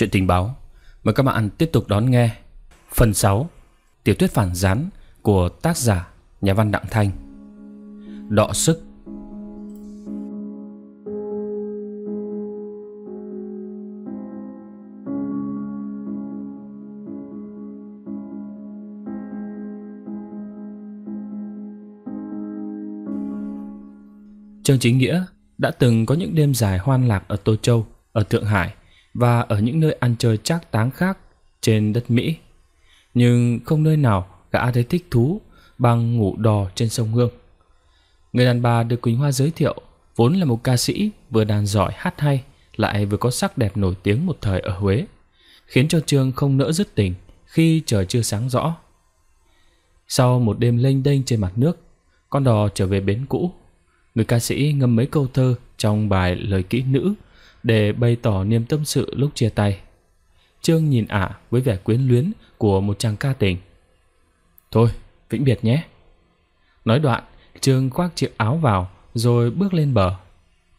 Chuyện tình báo. Mời các bạn tiếp tục đón nghe. Phần 6 Tiểu thuyết phản gián của tác giả Nhà văn Đặng Thanh. Đọ sức. Trương Chính Nghĩa đã từng có những đêm dài hoan lạc ở Tô Châu, ở Thượng Hải và ở những nơi ăn chơi trác táng khác trên đất Mỹ. Nhưng không nơi nào gã thấy thích thú bằng ngủ đò trên sông Hương. Người đàn bà được Quỳnh Hoa giới thiệu vốn là một ca sĩ vừa đàn giỏi hát hay lại vừa có sắc đẹp nổi tiếng một thời ở Huế, khiến cho Trương không nỡ dứt tình khi trời chưa sáng rõ. Sau một đêm lênh đênh trên mặt nước, con đò trở về bến cũ. Người ca sĩ ngâm mấy câu thơ trong bài lời kỹ nữ để bày tỏ niềm tâm sự lúc chia tay. Trương nhìn ả với vẻ quyến luyến của một chàng ca tình. Thôi, vĩnh biệt nhé. Nói đoạn, Trương khoác chiếc áo vào rồi bước lên bờ.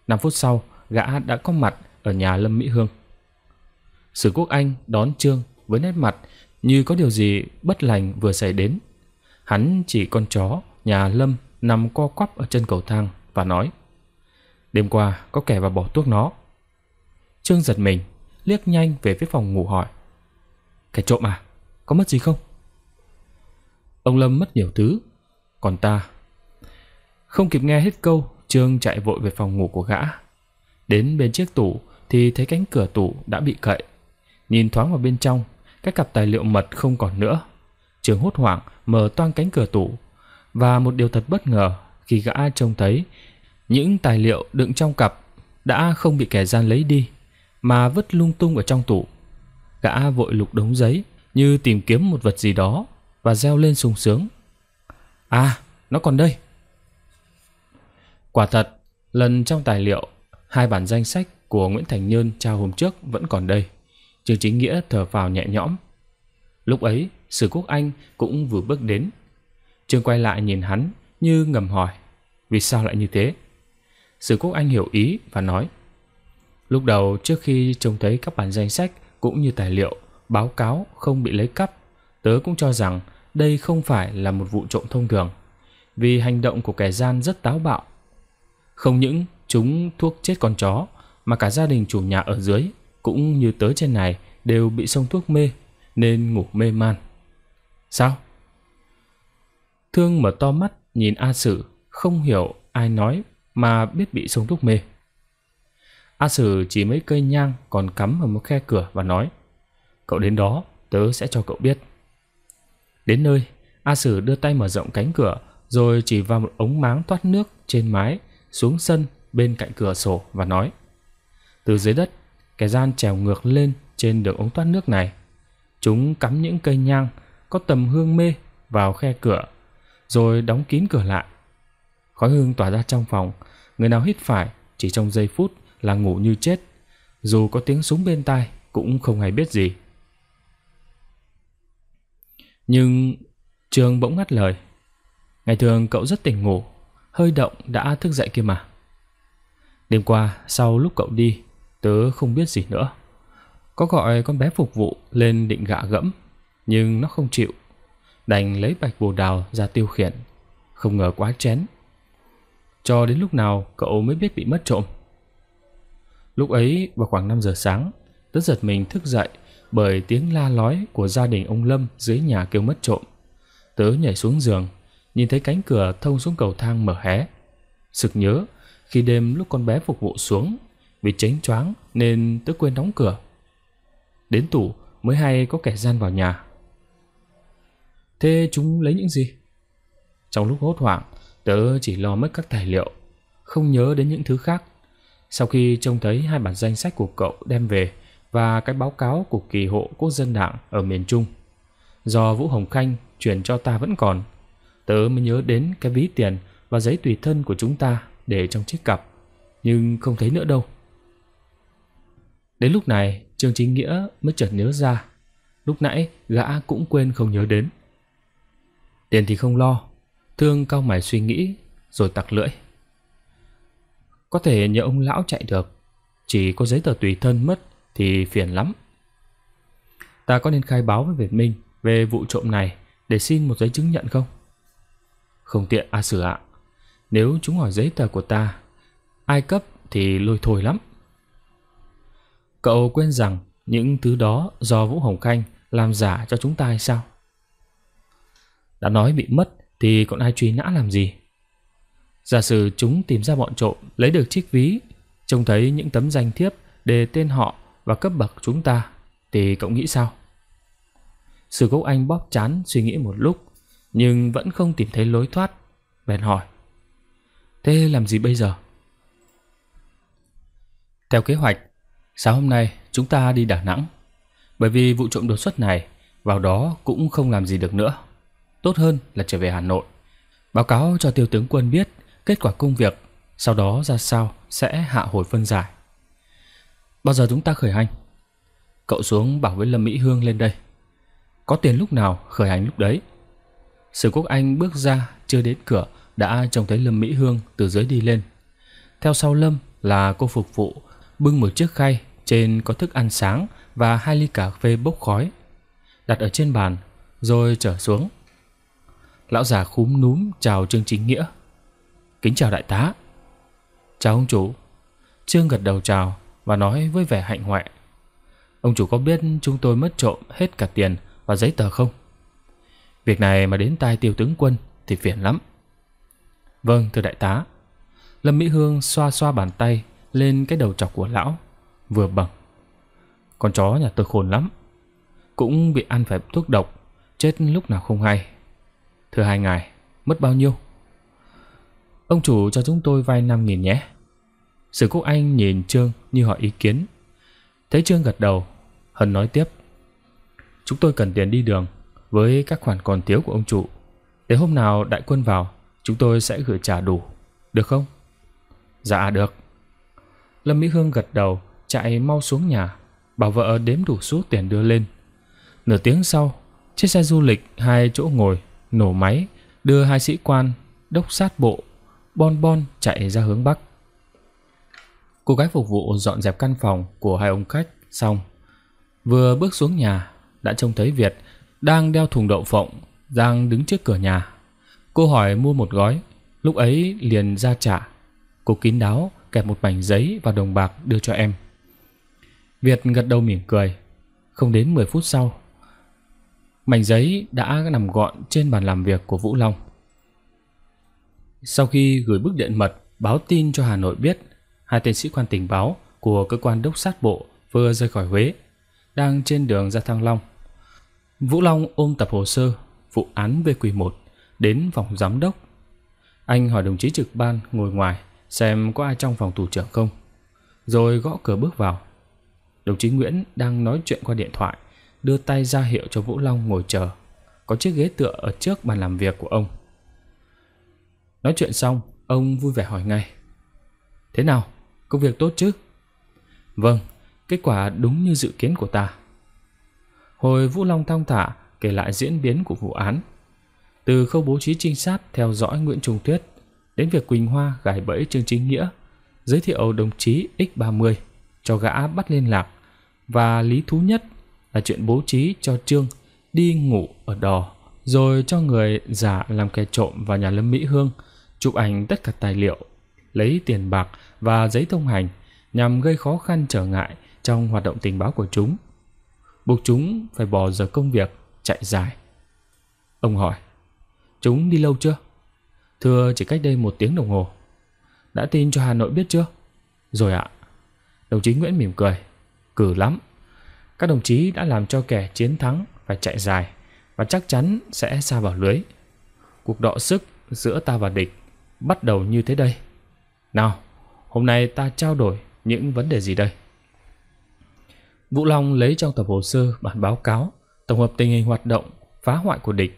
5 phút sau, gã đã có mặt ở nhà Lâm Mỹ Hương. Sử Quốc Anh đón Trương với nét mặt như có điều gì bất lành vừa xảy đến. Hắn chỉ con chó nhà Lâm nằm co quắp ở chân cầu thang và nói Đêm qua có kẻ vào bỏ thuốc nó Trương giật mình, liếc nhanh về phía phòng ngủ hỏi. Kẻ trộm à? Có mất gì không? Ông Lâm mất nhiều thứ, còn ta... Không kịp nghe hết câu, Trương chạy vội về phòng ngủ của gã. Đến bên chiếc tủ thì thấy cánh cửa tủ đã bị cậy. Nhìn thoáng vào bên trong, các cặp tài liệu mật không còn nữa. Trương hốt hoảng mở toang cánh cửa tủ. Và một điều thật bất ngờ khi gã trông thấy những tài liệu đựng trong cặp đã không bị kẻ gian lấy đi mà vứt lung tung ở trong tủ. Gã vội lục đống giấy như tìm kiếm một vật gì đó và reo lên sung sướng. À, nó còn đây. Quả thật, lần trong tài liệu, hai bản danh sách của Nguyễn Thành Nhơn trao hôm trước vẫn còn đây. Trương Chính Nghĩa thở vào nhẹ nhõm. Lúc ấy, Sử Quốc Anh cũng vừa bước đến. Trương quay lại nhìn hắn như ngầm hỏi, vì sao lại như thế? Sử Quốc Anh hiểu ý và nói, Lúc đầu trước khi trông thấy các bản danh sách cũng như tài liệu, báo cáo không bị lấy cắp, tớ cũng cho rằng đây không phải là một vụ trộm thông thường, vì hành động của kẻ gian rất táo bạo. Không những chúng thuốc chết con chó, mà cả gia đình chủ nhà ở dưới cũng như tớ trên này đều bị sông thuốc mê nên ngủ mê man. Sao? Thương mở to mắt nhìn A Sử, không hiểu ai nói mà biết bị sông thuốc mê. A Sử chỉ mấy cây nhang còn cắm ở một khe cửa và nói Cậu đến đó, tớ sẽ cho cậu biết. Đến nơi, A Sử đưa tay mở rộng cánh cửa rồi chỉ vào một ống máng thoát nước trên mái xuống sân bên cạnh cửa sổ và nói Từ dưới đất, kẻ gian trèo ngược lên trên đường ống thoát nước này. Chúng cắm những cây nhang có tầm hương mê vào khe cửa rồi đóng kín cửa lại. Khói hương tỏa ra trong phòng, người nào hít phải chỉ trong giây phút là ngủ như chết, dù có tiếng súng bên tai cũng không hay biết gì. Nhưng Trường bỗng ngắt lời. Ngày thường cậu rất tỉnh ngủ, hơi động đã thức dậy kia mà. Đêm qua, sau lúc cậu đi, tớ không biết gì nữa. Có gọi con bé phục vụ lên định gạ gẫm, nhưng nó không chịu. Đành lấy bạch bồ đào ra tiêu khiển, không ngờ quá chén. Cho đến lúc nào cậu mới biết bị mất trộm. Lúc ấy vào khoảng 5 giờ sáng, tớ giật mình thức dậy bởi tiếng la lói của gia đình ông Lâm dưới nhà kêu mất trộm. Tớ nhảy xuống giường, nhìn thấy cánh cửa thông xuống cầu thang mở hé. Sực nhớ, khi đêm lúc con bé phục vụ xuống, vì tránh choáng nên tớ quên đóng cửa. Đến tủ mới hay có kẻ gian vào nhà. Thế chúng lấy những gì? Trong lúc hốt hoảng, tớ chỉ lo mất các tài liệu, không nhớ đến những thứ khác. Sau khi trông thấy hai bản danh sách của cậu đem về và cái báo cáo của kỳ hộ quốc dân đảng ở miền Trung, do Vũ Hồng Khanh chuyển cho ta vẫn còn, tớ mới nhớ đến cái ví tiền và giấy tùy thân của chúng ta để trong chiếc cặp, nhưng không thấy nữa đâu. Đến lúc này, Trương Chính Nghĩa mới chợt nhớ ra, lúc nãy gã cũng quên không nhớ đến. Tiền thì không lo, Thương cao mày suy nghĩ rồi tặc lưỡi. Có thể nhờ ông lão chạy được Chỉ có giấy tờ tùy thân mất Thì phiền lắm ta có nên khai báo với Việt Minh về vụ trộm này để xin một giấy chứng nhận không? Không tiện A Sử ạ. Nếu chúng hỏi giấy tờ của ta, ai cấp thì lôi thôi lắm. Cậu quên rằng những thứ đó do Vũ Hồng Khanh làm giả cho chúng ta hay sao? Đã nói bị mất thì còn ai truy nã làm gì? Giả sử chúng tìm ra bọn trộm lấy được chiếc ví, trông thấy những tấm danh thiếp đề tên họ và cấp bậc chúng ta, thì cậu nghĩ sao? Sử Cốc Anh bóp chán suy nghĩ một lúc, nhưng vẫn không tìm thấy lối thoát. Bèn hỏi, thế làm gì bây giờ? Theo kế hoạch, sáng hôm nay chúng ta đi Đà Nẵng. Bởi vì vụ trộm đột xuất này, vào đó cũng không làm gì được nữa. Tốt hơn là trở về Hà Nội. Báo cáo cho tiêu tướng quân biết kết quả công việc, sau đó ra sao sẽ hạ hồi phân giải. Bao giờ chúng ta khởi hành? Cậu xuống bảo với Lâm Mỹ Hương lên đây. Có tiền lúc nào khởi hành lúc đấy. Sử Quốc Anh bước ra chưa đến cửa đã trông thấy Lâm Mỹ Hương từ dưới đi lên. Theo sau Lâm là cô phục vụ bưng một chiếc khay trên có thức ăn sáng và hai ly cà phê bốc khói. Đặt ở trên bàn rồi trở xuống. Lão già khúm núm chào Trương Chính Nghĩa. Kính chào đại tá. Chào ông chủ. Trương gật đầu chào và nói với vẻ hạnh hoẹ. Ông chủ có biết chúng tôi mất trộm hết cả tiền và giấy tờ không? Việc này mà đến tai tiêu tướng quân thì phiền lắm. Vâng, thưa đại tá. Lâm Mỹ Hương xoa xoa bàn tay lên cái đầu chọc của lão, vừa bằng. Con chó nhà tôi khôn lắm. Cũng bị ăn phải thuốc độc, chết lúc nào không hay. Thưa hai ngài, mất bao nhiêu? Ông chủ cho chúng tôi vay 5 nghìn nhé. Sử Quốc Anh nhìn Trương như hỏi ý kiến. Thấy Trương gật đầu, Hân nói tiếp. Chúng tôi cần tiền đi đường với các khoản còn thiếu của ông chủ. Để hôm nào đại quân vào, chúng tôi sẽ gửi trả đủ. Được không? Dạ được. Lâm Mỹ Hương gật đầu, chạy mau xuống nhà, bảo vợ đếm đủ số tiền đưa lên. Nửa tiếng sau, chiếc xe du lịch hai chỗ ngồi, nổ máy, đưa hai sĩ quan, đốc sát bộ, bon bon chạy ra hướng Bắc. Cô gái phục vụ dọn dẹp căn phòng của hai ông khách xong. Vừa bước xuống nhà, đã trông thấy Việt đang đeo thùng đậu phộng, đang đứng trước cửa nhà. Cô hỏi mua một gói, lúc ấy liền ra trả. Cô kín đáo kẹp một mảnh giấy và đồng bạc đưa cho em. Việt gật đầu mỉm cười. Không đến 10 phút sau, mảnh giấy đã nằm gọn trên bàn làm việc của Vũ Long. Sau khi gửi bức điện mật báo tin cho Hà Nội biết hai tên sĩ quan tình báo của cơ quan đốc sát bộ vừa rời khỏi Huế, đang trên đường ra Thăng Long. Vũ Long ôm tập hồ sơ vụ án VQ1 đến phòng giám đốc. Anh hỏi đồng chí trực ban ngồi ngoài xem có ai trong phòng thủ trưởng không, rồi gõ cửa bước vào. Đồng chí Nguyễn đang nói chuyện qua điện thoại, đưa tay ra hiệu cho Vũ Long ngồi chờ. Có chiếc ghế tựa ở trước bàn làm việc của ông. Nói chuyện xong, ông vui vẻ hỏi ngay. Thế nào? Công việc tốt chứ? Vâng, kết quả đúng như dự kiến của ta. Hồi Vũ Long thong thả kể lại diễn biến của vụ án. Từ khâu bố trí trinh sát theo dõi Nguyễn Trung Tuyết đến việc Quỳnh Hoa gài bẫy Trương Chính Nghĩa, giới thiệu đồng chí X30 cho gã bắt liên lạc và lý thú nhất là chuyện bố trí cho Trương đi ngủ ở đò rồi cho người giả làm kẻ trộm vào nhà Lâm Mỹ Hương chụp ảnh tất cả tài liệu lấy tiền bạc và giấy thông hành nhằm gây khó khăn trở ngại trong hoạt động tình báo của chúng. Buộc chúng phải bỏ giờ công việc, chạy dài. Ông hỏi, chúng đi lâu chưa? Thưa chỉ cách đây một tiếng đồng hồ. Đã tin cho Hà Nội biết chưa? Rồi ạ. Đồng chí Nguyễn mỉm cười. Cử lắm. Các đồng chí đã làm cho kẻ chiến thắng phải chạy dài và chắc chắn sẽ xa vào lưới. Cuộc đọ sức giữa ta và địch bắt đầu như thế đây. Nào, hôm nay ta trao đổi những vấn đề gì đây? Vũ Long lấy trong tập hồ sơ bản báo cáo tổng hợp tình hình hoạt động phá hoại của địch.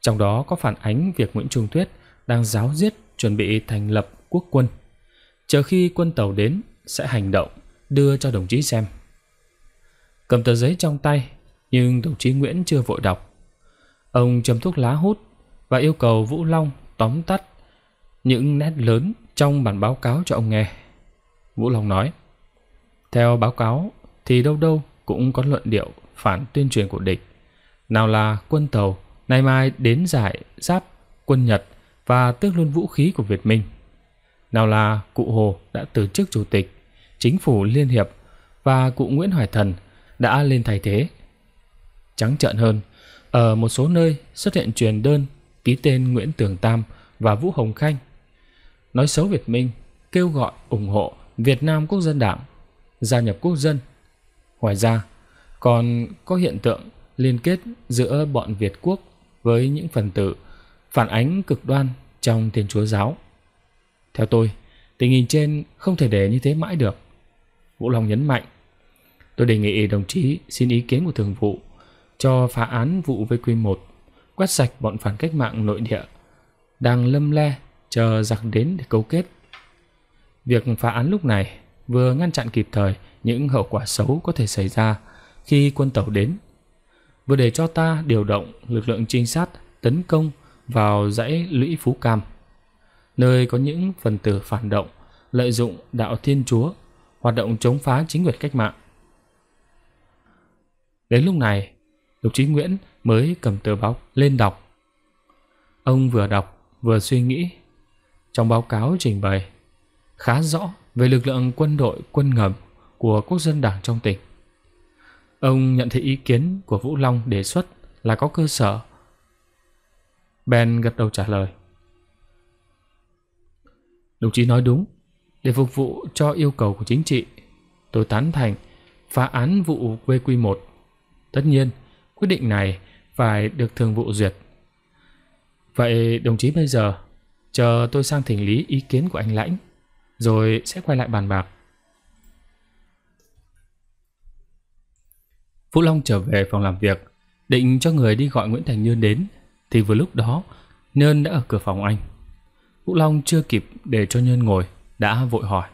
Trong đó có phản ánh việc Nguyễn Trung Thuyết đang giáo giết chuẩn bị thành lập quốc quân. Chờ khi quân tàu đến sẽ hành động đưa cho đồng chí xem. Cầm tờ giấy trong tay nhưng đồng chí Nguyễn chưa vội đọc. Ông châm thuốc lá hút và yêu cầu Vũ Long tóm tắt những nét lớn trong bản báo cáo cho ông nghe. Vũ Long nói, theo báo cáo thì đâu đâu cũng có luận điệu phản tuyên truyền của địch. Nào là quân tàu, nay mai đến giải giáp quân Nhật và tước luôn vũ khí của Việt Minh. Nào là cụ Hồ đã từ chức chủ tịch, chính phủ liên hiệp và cụ Nguyễn Hoài Thần đã lên thay thế. Trắng trợn hơn, ở một số nơi xuất hiện truyền đơn ký tên Nguyễn Tường Tam và Vũ Hồng Khanh. Nói xấu Việt Minh, kêu gọi ủng hộ Việt Nam Quốc dân Đảng, gia nhập quốc dân. Ngoài ra, còn có hiện tượng liên kết giữa bọn Việt Quốc với những phần tử phản ánh cực đoan trong Thiên Chúa giáo. Theo tôi, tình hình trên không thể để như thế mãi được. Vũ Long nhấn mạnh, tôi đề nghị đồng chí xin ý kiến của thường vụ cho phá án vụ VQ1, quét sạch bọn phản cách mạng nội địa đang lâm le chờ giặc đến để cấu kết. Việc phá án lúc này vừa ngăn chặn kịp thời những hậu quả xấu có thể xảy ra khi quân tàu đến, vừa để cho ta điều động lực lượng trinh sát tấn công vào dãy lũy Phú Cam, nơi có những phần tử phản động lợi dụng đạo Thiên Chúa hoạt động chống phá chính quyền cách mạng. Đến lúc này, Lục Chí Nguyễn mới cầm tờ báo lên đọc. Ông vừa đọc vừa suy nghĩ. Trong báo cáo trình bày khá rõ về lực lượng quân đội quân ngầm của quốc dân đảng trong tỉnh. Ông nhận thấy ý kiến của Vũ Long đề xuất là có cơ sở. Ben gật đầu trả lời. Đồng chí nói đúng, để phục vụ cho yêu cầu của chính trị, tôi tán thành phá án vụ VQ1. Tất nhiên, quyết định này phải được thường vụ duyệt. Vậy đồng chí bây giờ chờ tôi sang thỉnh lý ý kiến của anh Lãnh, rồi sẽ quay lại bàn bạc. Vũ Long trở về phòng làm việc, định cho người đi gọi Nguyễn Thành Nhơn đến, thì vừa lúc đó, Nhơn đã ở cửa phòng anh. Vũ Long chưa kịp để cho Nhơn ngồi, đã vội hỏi.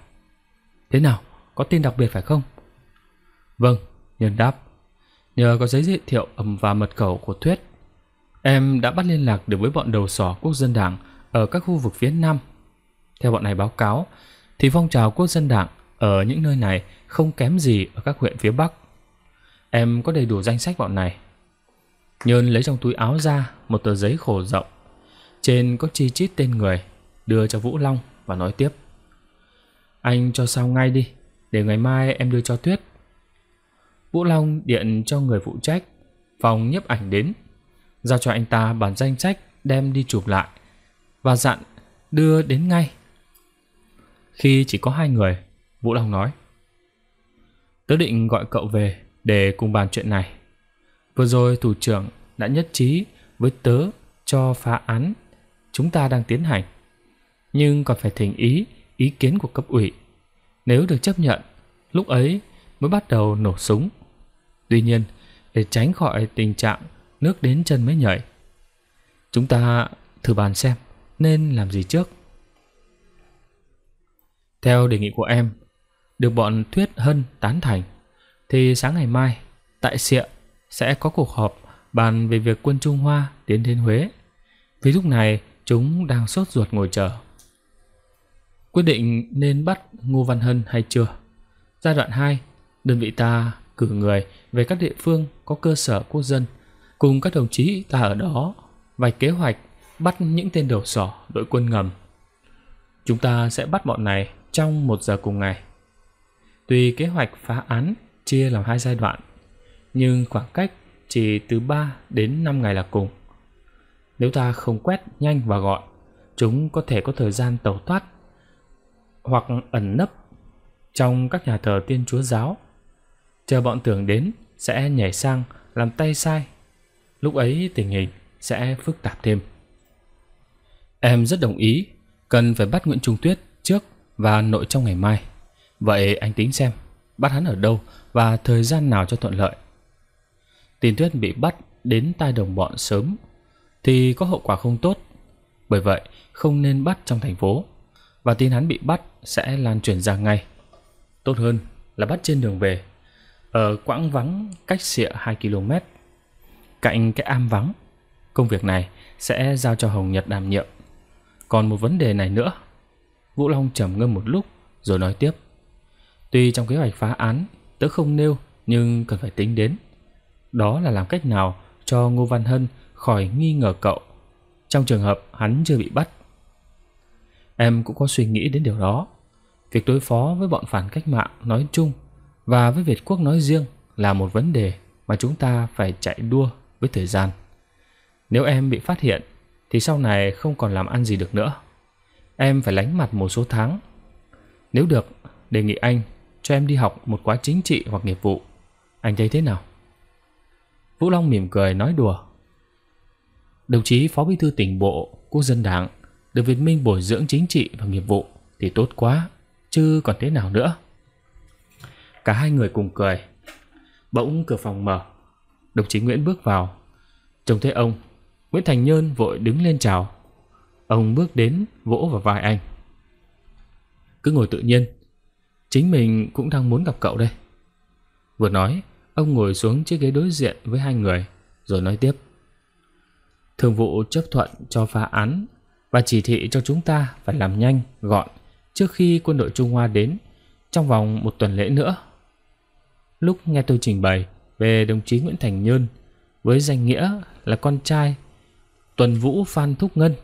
Thế nào, có tin đặc biệt phải không? Vâng, Nhơn đáp. Nhờ có giấy giới thiệu ẩm và mật khẩu của Thuyết, em đã bắt liên lạc được với bọn đầu sỏ quốc dân đảng ở các khu vực phía Nam. Theo bọn này báo cáo, thì phong trào quốc dân đảng ở những nơi này không kém gì ở các huyện phía Bắc. Em có đầy đủ danh sách bọn này. Nhơn lấy trong túi áo ra một tờ giấy khổ rộng. Trên có chi chít tên người, đưa cho Vũ Long và nói tiếp. Anh cho sao ngay đi, để ngày mai em đưa cho Tuyết. Vũ Long điện cho người phụ trách, phòng nhiếp ảnh đến, giao cho anh ta bản danh sách đem đi chụp lại và dặn đưa đến ngay. Khi chỉ có hai người, Vũ Long nói. Tớ định gọi cậu về để cùng bàn chuyện này. Vừa rồi thủ trưởng đã nhất trí với tớ cho phá án chúng ta đang tiến hành. Nhưng còn phải thỉnh ý, ý kiến của cấp ủy. Nếu được chấp nhận, lúc ấy mới bắt đầu nổ súng. Tuy nhiên, để tránh khỏi tình trạng nước đến chân mới nhảy, chúng ta thử bàn xem nên làm gì trước. Theo đề nghị của em, được bọn Thuyết Hân tán thành, thì sáng ngày mai, tại Sịa sẽ có cuộc họp bàn về việc quân Trung Hoa tiến đến Huế. Vì lúc này chúng đang sốt ruột ngồi chờ. Quyết định nên bắt Ngô Văn Hân hay chưa? Giai đoạn 2, đơn vị ta cử người về các địa phương có cơ sở quốc dân cùng các đồng chí ta ở đó vạch kế hoạch bắt những tên đầu sỏ đội quân ngầm. Chúng ta sẽ bắt bọn này trong một giờ cùng ngày. tuy kế hoạch phá án chia làm hai giai đoạn, nhưng khoảng cách chỉ từ 3 đến 5 ngày là cùng. Nếu ta không quét nhanh và gọn, chúng có thể có thời gian tẩu thoát hoặc ẩn nấp trong các nhà thờ tiên chúa giáo. Chờ bọn tưởng đến sẽ nhảy sang làm tay sai. Lúc ấy tình hình sẽ phức tạp thêm. Em rất đồng ý, cần phải bắt Nguyễn Trung Tuyết trước và nội trong ngày mai. Vậy anh tính xem, bắt hắn ở đâu và thời gian nào cho thuận lợi. Tin Tuyết bị bắt đến tai đồng bọn sớm thì có hậu quả không tốt. Bởi vậy, không nên bắt trong thành phố và tin hắn bị bắt sẽ lan truyền ra ngay. Tốt hơn là bắt trên đường về, ở quãng vắng cách xịa 2 km, cạnh cái am vắng. Công việc này sẽ giao cho Hồng Nhật đảm nhiệm. Còn một vấn đề này nữa. Vũ Long trầm ngâm một lúc, rồi nói tiếp. Tuy trong kế hoạch phá án, tớ không nêu, nhưng cần phải tính đến. đó là làm cách nào cho Ngô Văn Hân khỏi nghi ngờ cậu, trong trường hợp hắn chưa bị bắt. Em cũng có suy nghĩ đến điều đó. Việc đối phó với bọn phản cách mạng nói chung và với Việt Quốc nói riêng là một vấn đề mà chúng ta phải chạy đua với thời gian. Nếu em bị phát hiện thì sau này không còn làm ăn gì được nữa. Em phải lánh mặt một số tháng. Nếu được, đề nghị anh cho em đi học một khóa chính trị hoặc nghiệp vụ. Anh thấy thế nào? Vũ Long mỉm cười nói đùa. Đồng chí Phó Bí thư tỉnh bộ Quốc dân Đảng được Việt Minh bồi dưỡng chính trị và nghiệp vụ thì tốt quá, chứ còn thế nào nữa. Cả hai người cùng cười. Bỗng cửa phòng mở. Đồng chí Nguyễn bước vào. Trông thấy ông, Nguyễn Thành Nhơn vội đứng lên chào. Ông bước đến vỗ vào vai anh. Cứ ngồi tự nhiên. Chính mình cũng đang muốn gặp cậu đây. Vừa nói, ông ngồi xuống chiếc ghế đối diện với hai người, rồi nói tiếp. Thường vụ chấp thuận cho phá án và chỉ thị cho chúng ta phải làm nhanh, gọn trước khi quân đội Trung Hoa đến trong vòng một tuần lễ nữa. Lúc nghe tôi trình bày về đồng chí Nguyễn Thành Nhơn với danh nghĩa là con trai Tuần Vũ Phan Thúc Ngân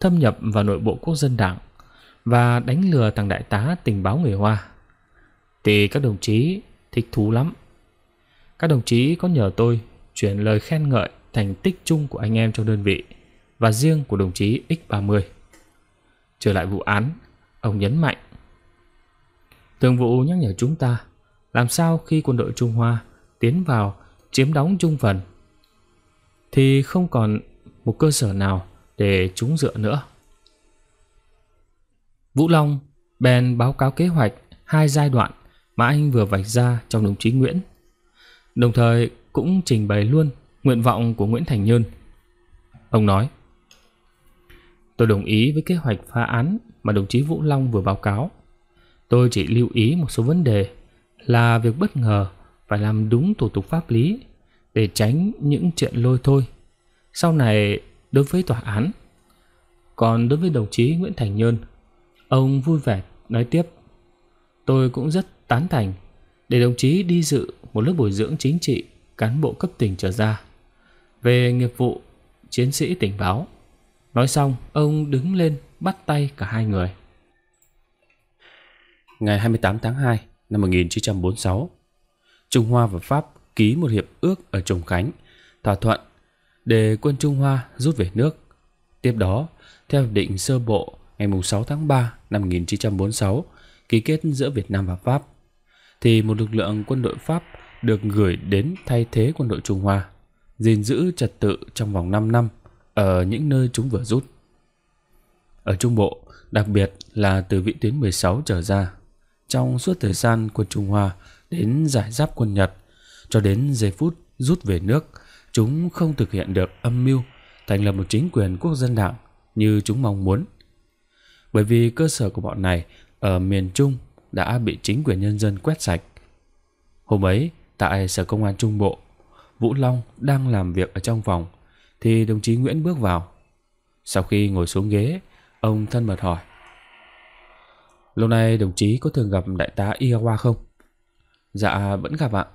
thâm nhập vào nội bộ quốc dân đảng và đánh lừa thằng đại tá tình báo người Hoa. Thì các đồng chí thích thú lắm. Các đồng chí có nhờ tôi chuyển lời khen ngợi thành tích chung của anh em trong đơn vị và riêng của đồng chí X30. Trở lại vụ án, ông nhấn mạnh. Thường vụ nhắc nhở chúng ta làm sao khi quân đội Trung Hoa tiến vào chiếm đóng Trung Phần thì không còn một cơ sở nào để chúng dựa nữa. Vũ Long bèn báo cáo kế hoạch hai giai đoạn mà anh vừa vạch ra trong đồng chí Nguyễn. Đồng thời cũng trình bày luôn nguyện vọng của Nguyễn Thành Nhơn. Ông nói, Tôi đồng ý với kế hoạch phá án mà đồng chí Vũ Long vừa báo cáo. Tôi chỉ lưu ý một số vấn đề là việc bất ngờ phải làm đúng thủ tục pháp lý để tránh những chuyện lôi thôi. Sau này đối với tòa án. Còn đối với đồng chí Nguyễn Thành Nhơn, ông vui vẻ nói tiếp. Tôi cũng rất tán thành để đồng chí đi dự một lớp bồi dưỡng chính trị cán bộ cấp tỉnh trở ra về nghiệp vụ chiến sĩ tình báo. Nói xong, ông đứng lên bắt tay cả hai người. Ngày 28 tháng 2 năm 1946, Trung Hoa và Pháp ký một hiệp ước ở Trùng Khánh, thỏa thuận để quân Trung Hoa rút về nước. Tiếp đó, theo hiệp định sơ bộ ngày 6 tháng 3 năm 1946 ký kết giữa Việt Nam và Pháp, thì một lực lượng quân đội Pháp được gửi đến thay thế quân đội Trung Hoa, gìn giữ trật tự trong vòng 5 năm ở những nơi chúng vừa rút. Ở Trung Bộ, đặc biệt là từ vị tuyến 16 trở ra, trong suốt thời gian quân Trung Hoa đến giải giáp quân Nhật, cho đến giây phút rút về nước, chúng không thực hiện được âm mưu thành lập một chính quyền quốc dân đảng như chúng mong muốn. Bởi vì cơ sở của bọn này ở miền Trung đã bị chính quyền nhân dân quét sạch. Hôm ấy, tại Sở Công an Trung Bộ, Vũ Long đang làm việc ở trong phòng, thì đồng chí Nguyễn bước vào. Sau khi ngồi xuống ghế, ông thân mật hỏi. Lâu nay đồng chí có thường gặp đại tá Iawa không? Dạ vẫn gặp ạ.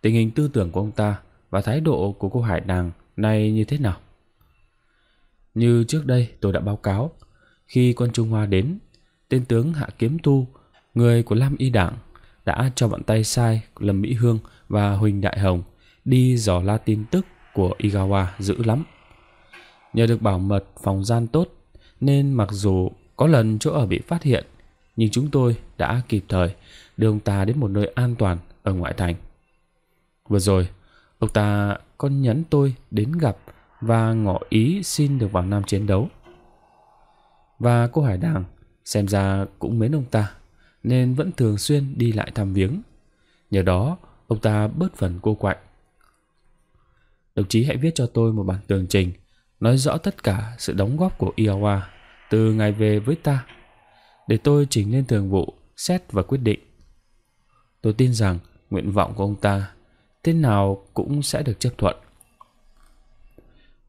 Tình hình tư tưởng của ông ta và thái độ của cô Hải Đằng nay như thế nào? Như trước đây tôi đã báo cáo, khi quân Trung Hoa đến, tên tướng Hạ Kiếm Tu, người của Lam Y Đảng, đã cho bọn tay sai Lâm Mỹ Hương và Huỳnh Đại Hồng đi dò la tin tức của Igawa dữ lắm. Nhờ được bảo mật phòng gian tốt, nên mặc dù có lần chỗ ở bị phát hiện, nhưng chúng tôi đã kịp thời đưa ông ta đến một nơi an toàn ở ngoại thành. Vừa rồi, ông ta có nhắn tôi đến gặp và ngỏ ý xin được vào Nam chiến đấu. Và cô Hải Đàng xem ra cũng mến ông ta nên vẫn thường xuyên đi lại thăm viếng. Nhờ đó, ông ta bớt phần cô quạnh. Đồng chí hãy viết cho tôi một bản tường trình nói rõ tất cả sự đóng góp của Iawa từ ngày về với ta để tôi trình lên thường vụ xét và quyết định. Tôi tin rằng nguyện vọng của ông ta thế nào cũng sẽ được chấp thuận.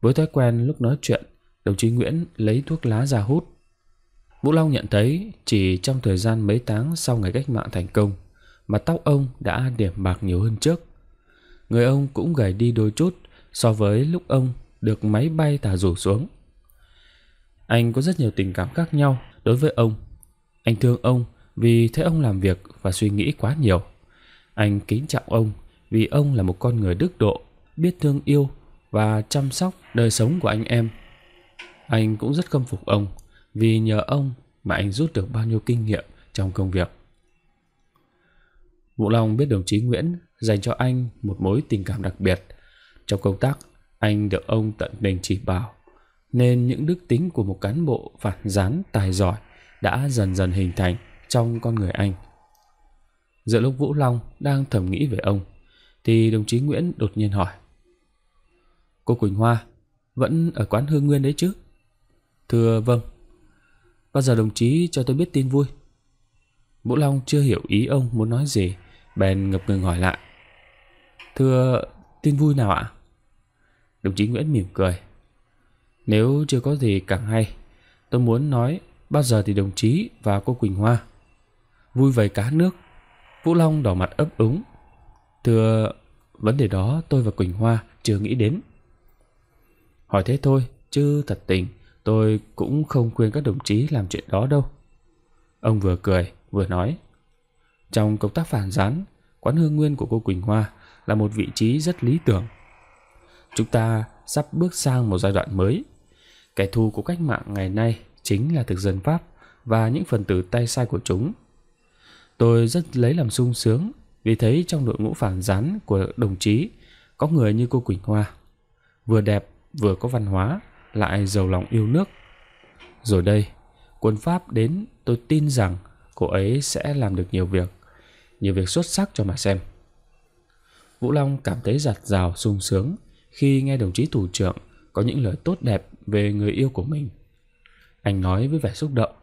Với thói quen lúc nói chuyện, đồng chí Nguyễn lấy thuốc lá ra hút. Vũ Long nhận thấy chỉ trong thời gian mấy tháng sau ngày cách mạng thành công mà tóc ông đã điểm bạc nhiều hơn trước. Người ông cũng gầy đi đôi chút so với lúc ông được máy bay thả rủ xuống. Anh có rất nhiều tình cảm khác nhau đối với ông. Anh thương ông vì thấy ông làm việc và suy nghĩ quá nhiều. Anh kính trọng ông vì ông là một con người đức độ, biết thương yêu và chăm sóc đời sống của anh em. Anh cũng rất khâm phục ông vì nhờ ông mà anh rút được bao nhiêu kinh nghiệm trong công việc. Vũ Long biết đồng chí Nguyễn dành cho anh một mối tình cảm đặc biệt. Trong công tác, anh được ông tận tình chỉ bảo, nên những đức tính của một cán bộ phản gián tài giỏi đã dần dần hình thành trong con người anh. Giữa lúc Vũ Long đang thầm nghĩ về ông, thì đồng chí Nguyễn đột nhiên hỏi. Cô Quỳnh Hoa vẫn ở quán Hương Nguyên đấy chứ? Thưa vâng. Bao giờ đồng chí cho tôi biết tin vui? Vũ Long chưa hiểu ý ông muốn nói gì, bèn ngập ngừng hỏi lại. Thưa, tin vui nào ạ? Đồng chí Nguyễn mỉm cười. Nếu chưa có gì càng hay, tôi muốn nói bao giờ thì đồng chí và cô Quỳnh Hoa. Vui vầy cá nước. Vũ Long đỏ mặt ấp úng. Thưa, vấn đề đó tôi và Quỳnh Hoa chưa nghĩ đến. Hỏi thế thôi, chứ thật tình tôi cũng không khuyên các đồng chí làm chuyện đó đâu. Ông vừa cười, vừa nói. Trong công tác phản gián, quán hương nguyên của cô Quỳnh Hoa là một vị trí rất lý tưởng. Chúng ta sắp bước sang một giai đoạn mới. Kẻ thù của cách mạng ngày nay chính là thực dân Pháp và những phần tử tay sai của chúng. Tôi rất lấy làm sung sướng vì thấy trong đội ngũ phản gián của đồng chí có người như cô Quỳnh Hoa. Vừa đẹp, vừa có văn hóa, lại giàu lòng yêu nước. Rồi đây, quân Pháp đến tôi tin rằng cô ấy sẽ làm được nhiều việc, nhiều việc xuất sắc cho mà xem. Vũ Long cảm thấy giặt rào sung sướng khi nghe đồng chí thủ trưởng có những lời tốt đẹp về người yêu của mình. Anh nói với vẻ xúc động.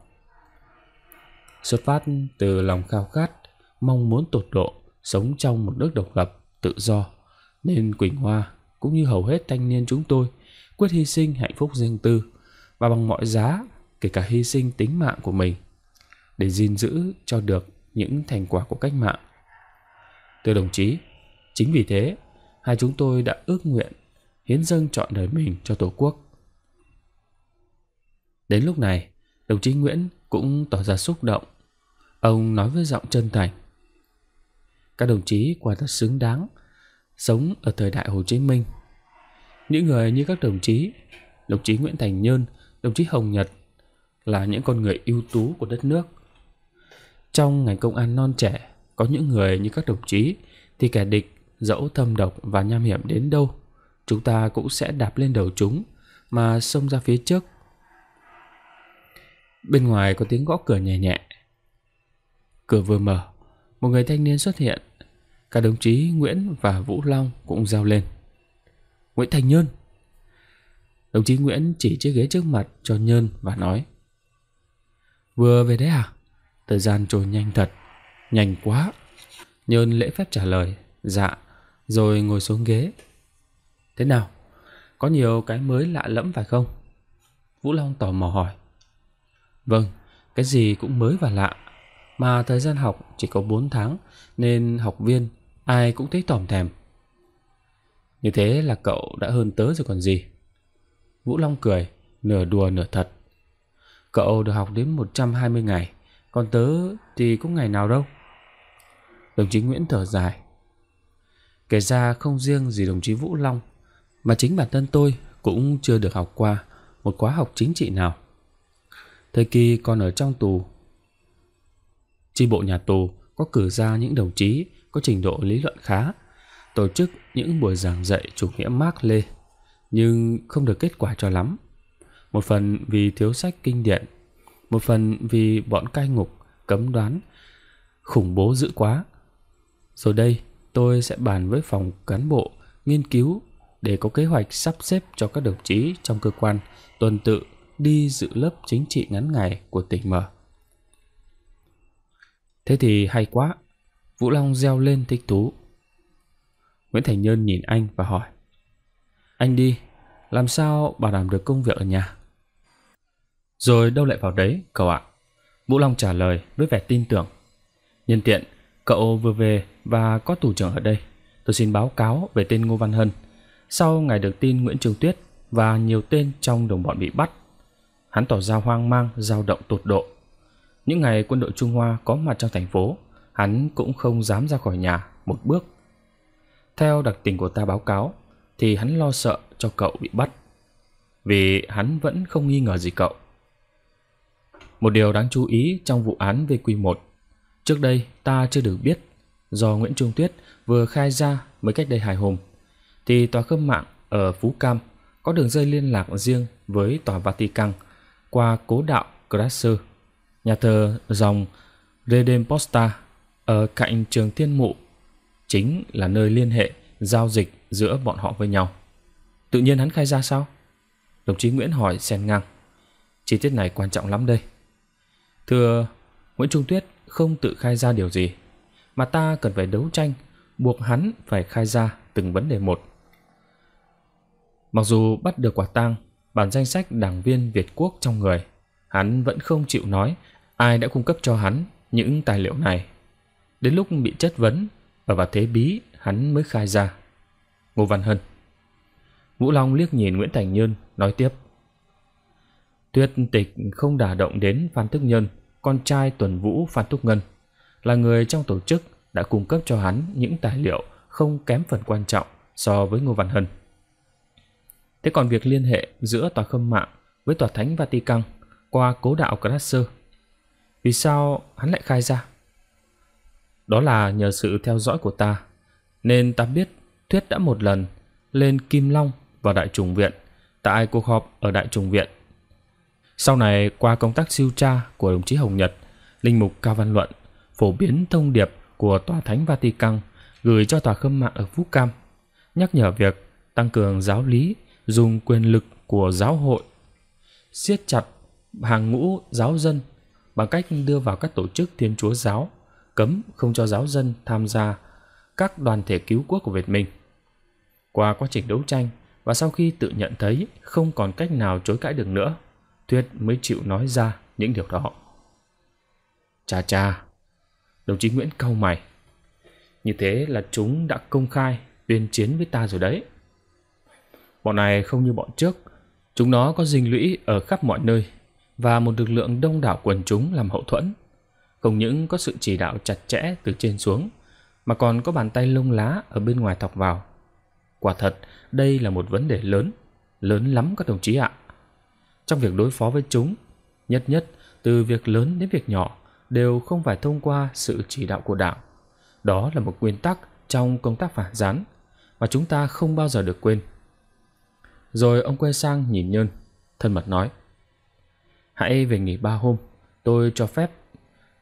Xuất phát từ lòng khao khát, mong muốn tột độ, sống trong một nước độc lập, tự do, nên Quỳnh Hoa cũng như hầu hết thanh niên chúng tôi quyết hy sinh hạnh phúc riêng tư và bằng mọi giá, kể cả hy sinh tính mạng của mình để gìn giữ cho được những thành quả của cách mạng. Thưa đồng chí, chính vì thế, hai chúng tôi đã ước nguyện hiến dâng trọn đời mình cho Tổ quốc. Đến lúc này, đồng chí Nguyễn cũng tỏ ra xúc động. Ông nói với giọng chân thành. Các đồng chí quả thật xứng đáng sống ở thời đại Hồ Chí Minh. Những người như các đồng chí, đồng chí Nguyễn Thành Nhơn, đồng chí Hồng Nhật là những con người ưu tú của đất nước. Trong ngành công an non trẻ, có những người như các đồng chí thì kẻ địch dẫu thâm độc và nham hiểm đến đâu, chúng ta cũng sẽ đạp lên đầu chúng mà xông ra phía trước. Bên ngoài có tiếng gõ cửa nhẹ nhẹ. Cửa vừa mở, một người thanh niên xuất hiện. Cả đồng chí Nguyễn và Vũ Long cũng giao lên. Nguyễn Thành Nhơn. Đồng chí Nguyễn chỉ chiếc ghế trước mặt cho Nhơn và nói. Vừa về đấy à? Thời gian trôi nhanh thật, nhanh quá. Nhơn lễ phép trả lời, dạ, rồi ngồi xuống ghế. Thế nào? Có nhiều cái mới lạ lẫm phải không? Vũ Long tò mò hỏi. Vâng, cái gì cũng mới và lạ. Mà thời gian học chỉ có 4 tháng nên học viên ai cũng thấy tòm thèm. Như thế là cậu đã hơn tớ rồi còn gì. Vũ Long cười, nửa đùa nửa thật. Cậu được học đến 120 ngày, còn tớ thì có ngày nào đâu. Đồng chí Nguyễn thở dài. Kể ra không riêng gì đồng chí Vũ Long, mà chính bản thân tôi cũng chưa được học qua một khóa học chính trị nào. Thời kỳ còn ở trong tù, chi bộ nhà tù có cử ra những đồng chí có trình độ lý luận khá, tổ chức những buổi giảng dạy chủ nghĩa Mark Lê, nhưng không được kết quả cho lắm. Một phần vì thiếu sách kinh điển, một phần vì bọn cai ngục cấm đoán khủng bố dữ quá. Rồi đây, tôi sẽ bàn với phòng cán bộ nghiên cứu để có kế hoạch sắp xếp cho các đồng chí trong cơ quan tuần tự đi dự lớp chính trị ngắn ngày của tỉnh mở. Thế thì hay quá. Vũ Long reo lên thích thú. Nguyễn Thành Nhân nhìn anh và hỏi. Anh đi, làm sao bảo đảm được công việc ở nhà? Rồi đâu lại vào đấy, cậu ạ? Vũ Long trả lời với vẻ tin tưởng. Nhân tiện, cậu vừa về và có thủ trưởng ở đây. tôi xin báo cáo về tên Ngô Văn Hân. Sau ngày được tin Nguyễn Trường Tuyết và nhiều tên trong đồng bọn bị bắt, hắn tỏ ra hoang mang, dao động tột độ. Những ngày quân đội Trung Hoa có mặt trong thành phố, hắn cũng không dám ra khỏi nhà một bước. Theo đặc tình của ta báo cáo, thì hắn lo sợ cho cậu bị bắt. Vì hắn vẫn không nghi ngờ gì cậu. Một điều đáng chú ý trong vụ án VQ1, trước đây ta chưa được biết, do Nguyễn Trung Tuyết vừa khai ra mới cách đây hai hôm, thì tòa khâm mạng ở Phú Cam có đường dây liên lạc riêng với tòa Vatican qua cố đạo Crasser, nhà thờ dòng Redemposta ở cạnh trường Thiên Mụ, chính là nơi liên hệ, giao dịch giữa bọn họ với nhau. Tự nhiên hắn khai ra sao? Đồng chí Nguyễn hỏi xen ngang. Chi tiết này quan trọng lắm đây. Thưa, Nguyễn Trung Tuyết không tự khai ra điều gì, mà ta cần phải đấu tranh, buộc hắn phải khai ra từng vấn đề một. Mặc dù bắt được quả tang bản danh sách đảng viên Việt Quốc trong người, hắn vẫn không chịu nói ai đã cung cấp cho hắn những tài liệu này. Đến lúc bị chất vấn, và vào thế bí, hắn mới khai ra. Ngô Văn Hân Vũ Long liếc nhìn Nguyễn Thành Nhân, nói tiếp. Tuyết tịch không đả động đến Phan Thức Nhân, con trai tuần vũ Phan Túc Ngân, là người trong tổ chức đã cung cấp cho hắn những tài liệu không kém phần quan trọng so với Ngô Văn Hân. Thế còn việc liên hệ giữa tòa khâm mạng với tòa thánh Vatican qua cố đạo Crasser, vì sao hắn lại khai ra? Đó là nhờ sự theo dõi của ta, nên ta biết Thuyết đã một lần lên Kim Long vào Đại trùng viện tại cuộc họp ở Đại trùng viện. Sau này qua công tác siêu tra của đồng chí Hồng Nhật, linh mục Cao Văn Luận phổ biến thông điệp của Tòa Thánh Vatican gửi cho Tòa Khâm Mạng ở Phú Cam, nhắc nhở việc tăng cường giáo lý, dùng quyền lực của giáo hội, siết chặt hàng ngũ giáo dân bằng cách đưa vào các tổ chức thiên chúa giáo, cấm không cho giáo dân tham gia các đoàn thể cứu quốc của Việt Minh. Qua quá trình đấu tranh và sau khi tự nhận thấy không còn cách nào chối cãi được nữa, Thuyết mới chịu nói ra những điều đó. Cha cha, đồng chí Nguyễn cau mày. Như thế là chúng đã công khai tuyên chiến với ta rồi đấy. Bọn này không như bọn trước, chúng nó có dinh lũy ở khắp mọi nơi và một lực lượng đông đảo quần chúng làm hậu thuẫn. Không những có sự chỉ đạo chặt chẽ từ trên xuống, mà còn có bàn tay lông lá ở bên ngoài thọc vào. Quả thật, đây là một vấn đề lớn, lớn lắm các đồng chí ạ. Trong việc đối phó với chúng, nhất nhất từ việc lớn đến việc nhỏ đều không phải thông qua sự chỉ đạo của đảng. Đó là một nguyên tắc trong công tác phản gián mà chúng ta không bao giờ được quên. Rồi ông quay sang nhìn Nhơn, thân mật nói Hãy về nghỉ ba hôm, tôi cho phép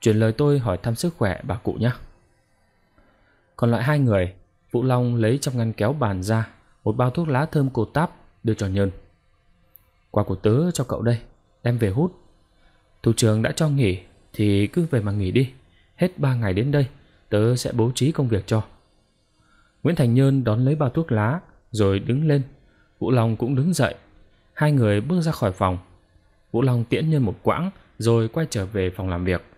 chuyển lời tôi hỏi thăm sức khỏe bà cụ nhé. Còn lại hai người, Vũ Long lấy trong ngăn kéo bàn ra một bao thuốc lá thơm cổ táp đưa cho Nhơn. Quà của tớ cho cậu đây, đem về hút. Thủ trưởng đã cho nghỉ thì cứ về mà nghỉ đi. Hết ba ngày đến đây, tớ sẽ bố trí công việc cho. Nguyễn Thành Nhơn đón lấy bao thuốc lá rồi đứng lên. Vũ Long cũng đứng dậy. Hai người bước ra khỏi phòng. Vũ Long tiễn Nhơn một quãng rồi quay trở về phòng làm việc.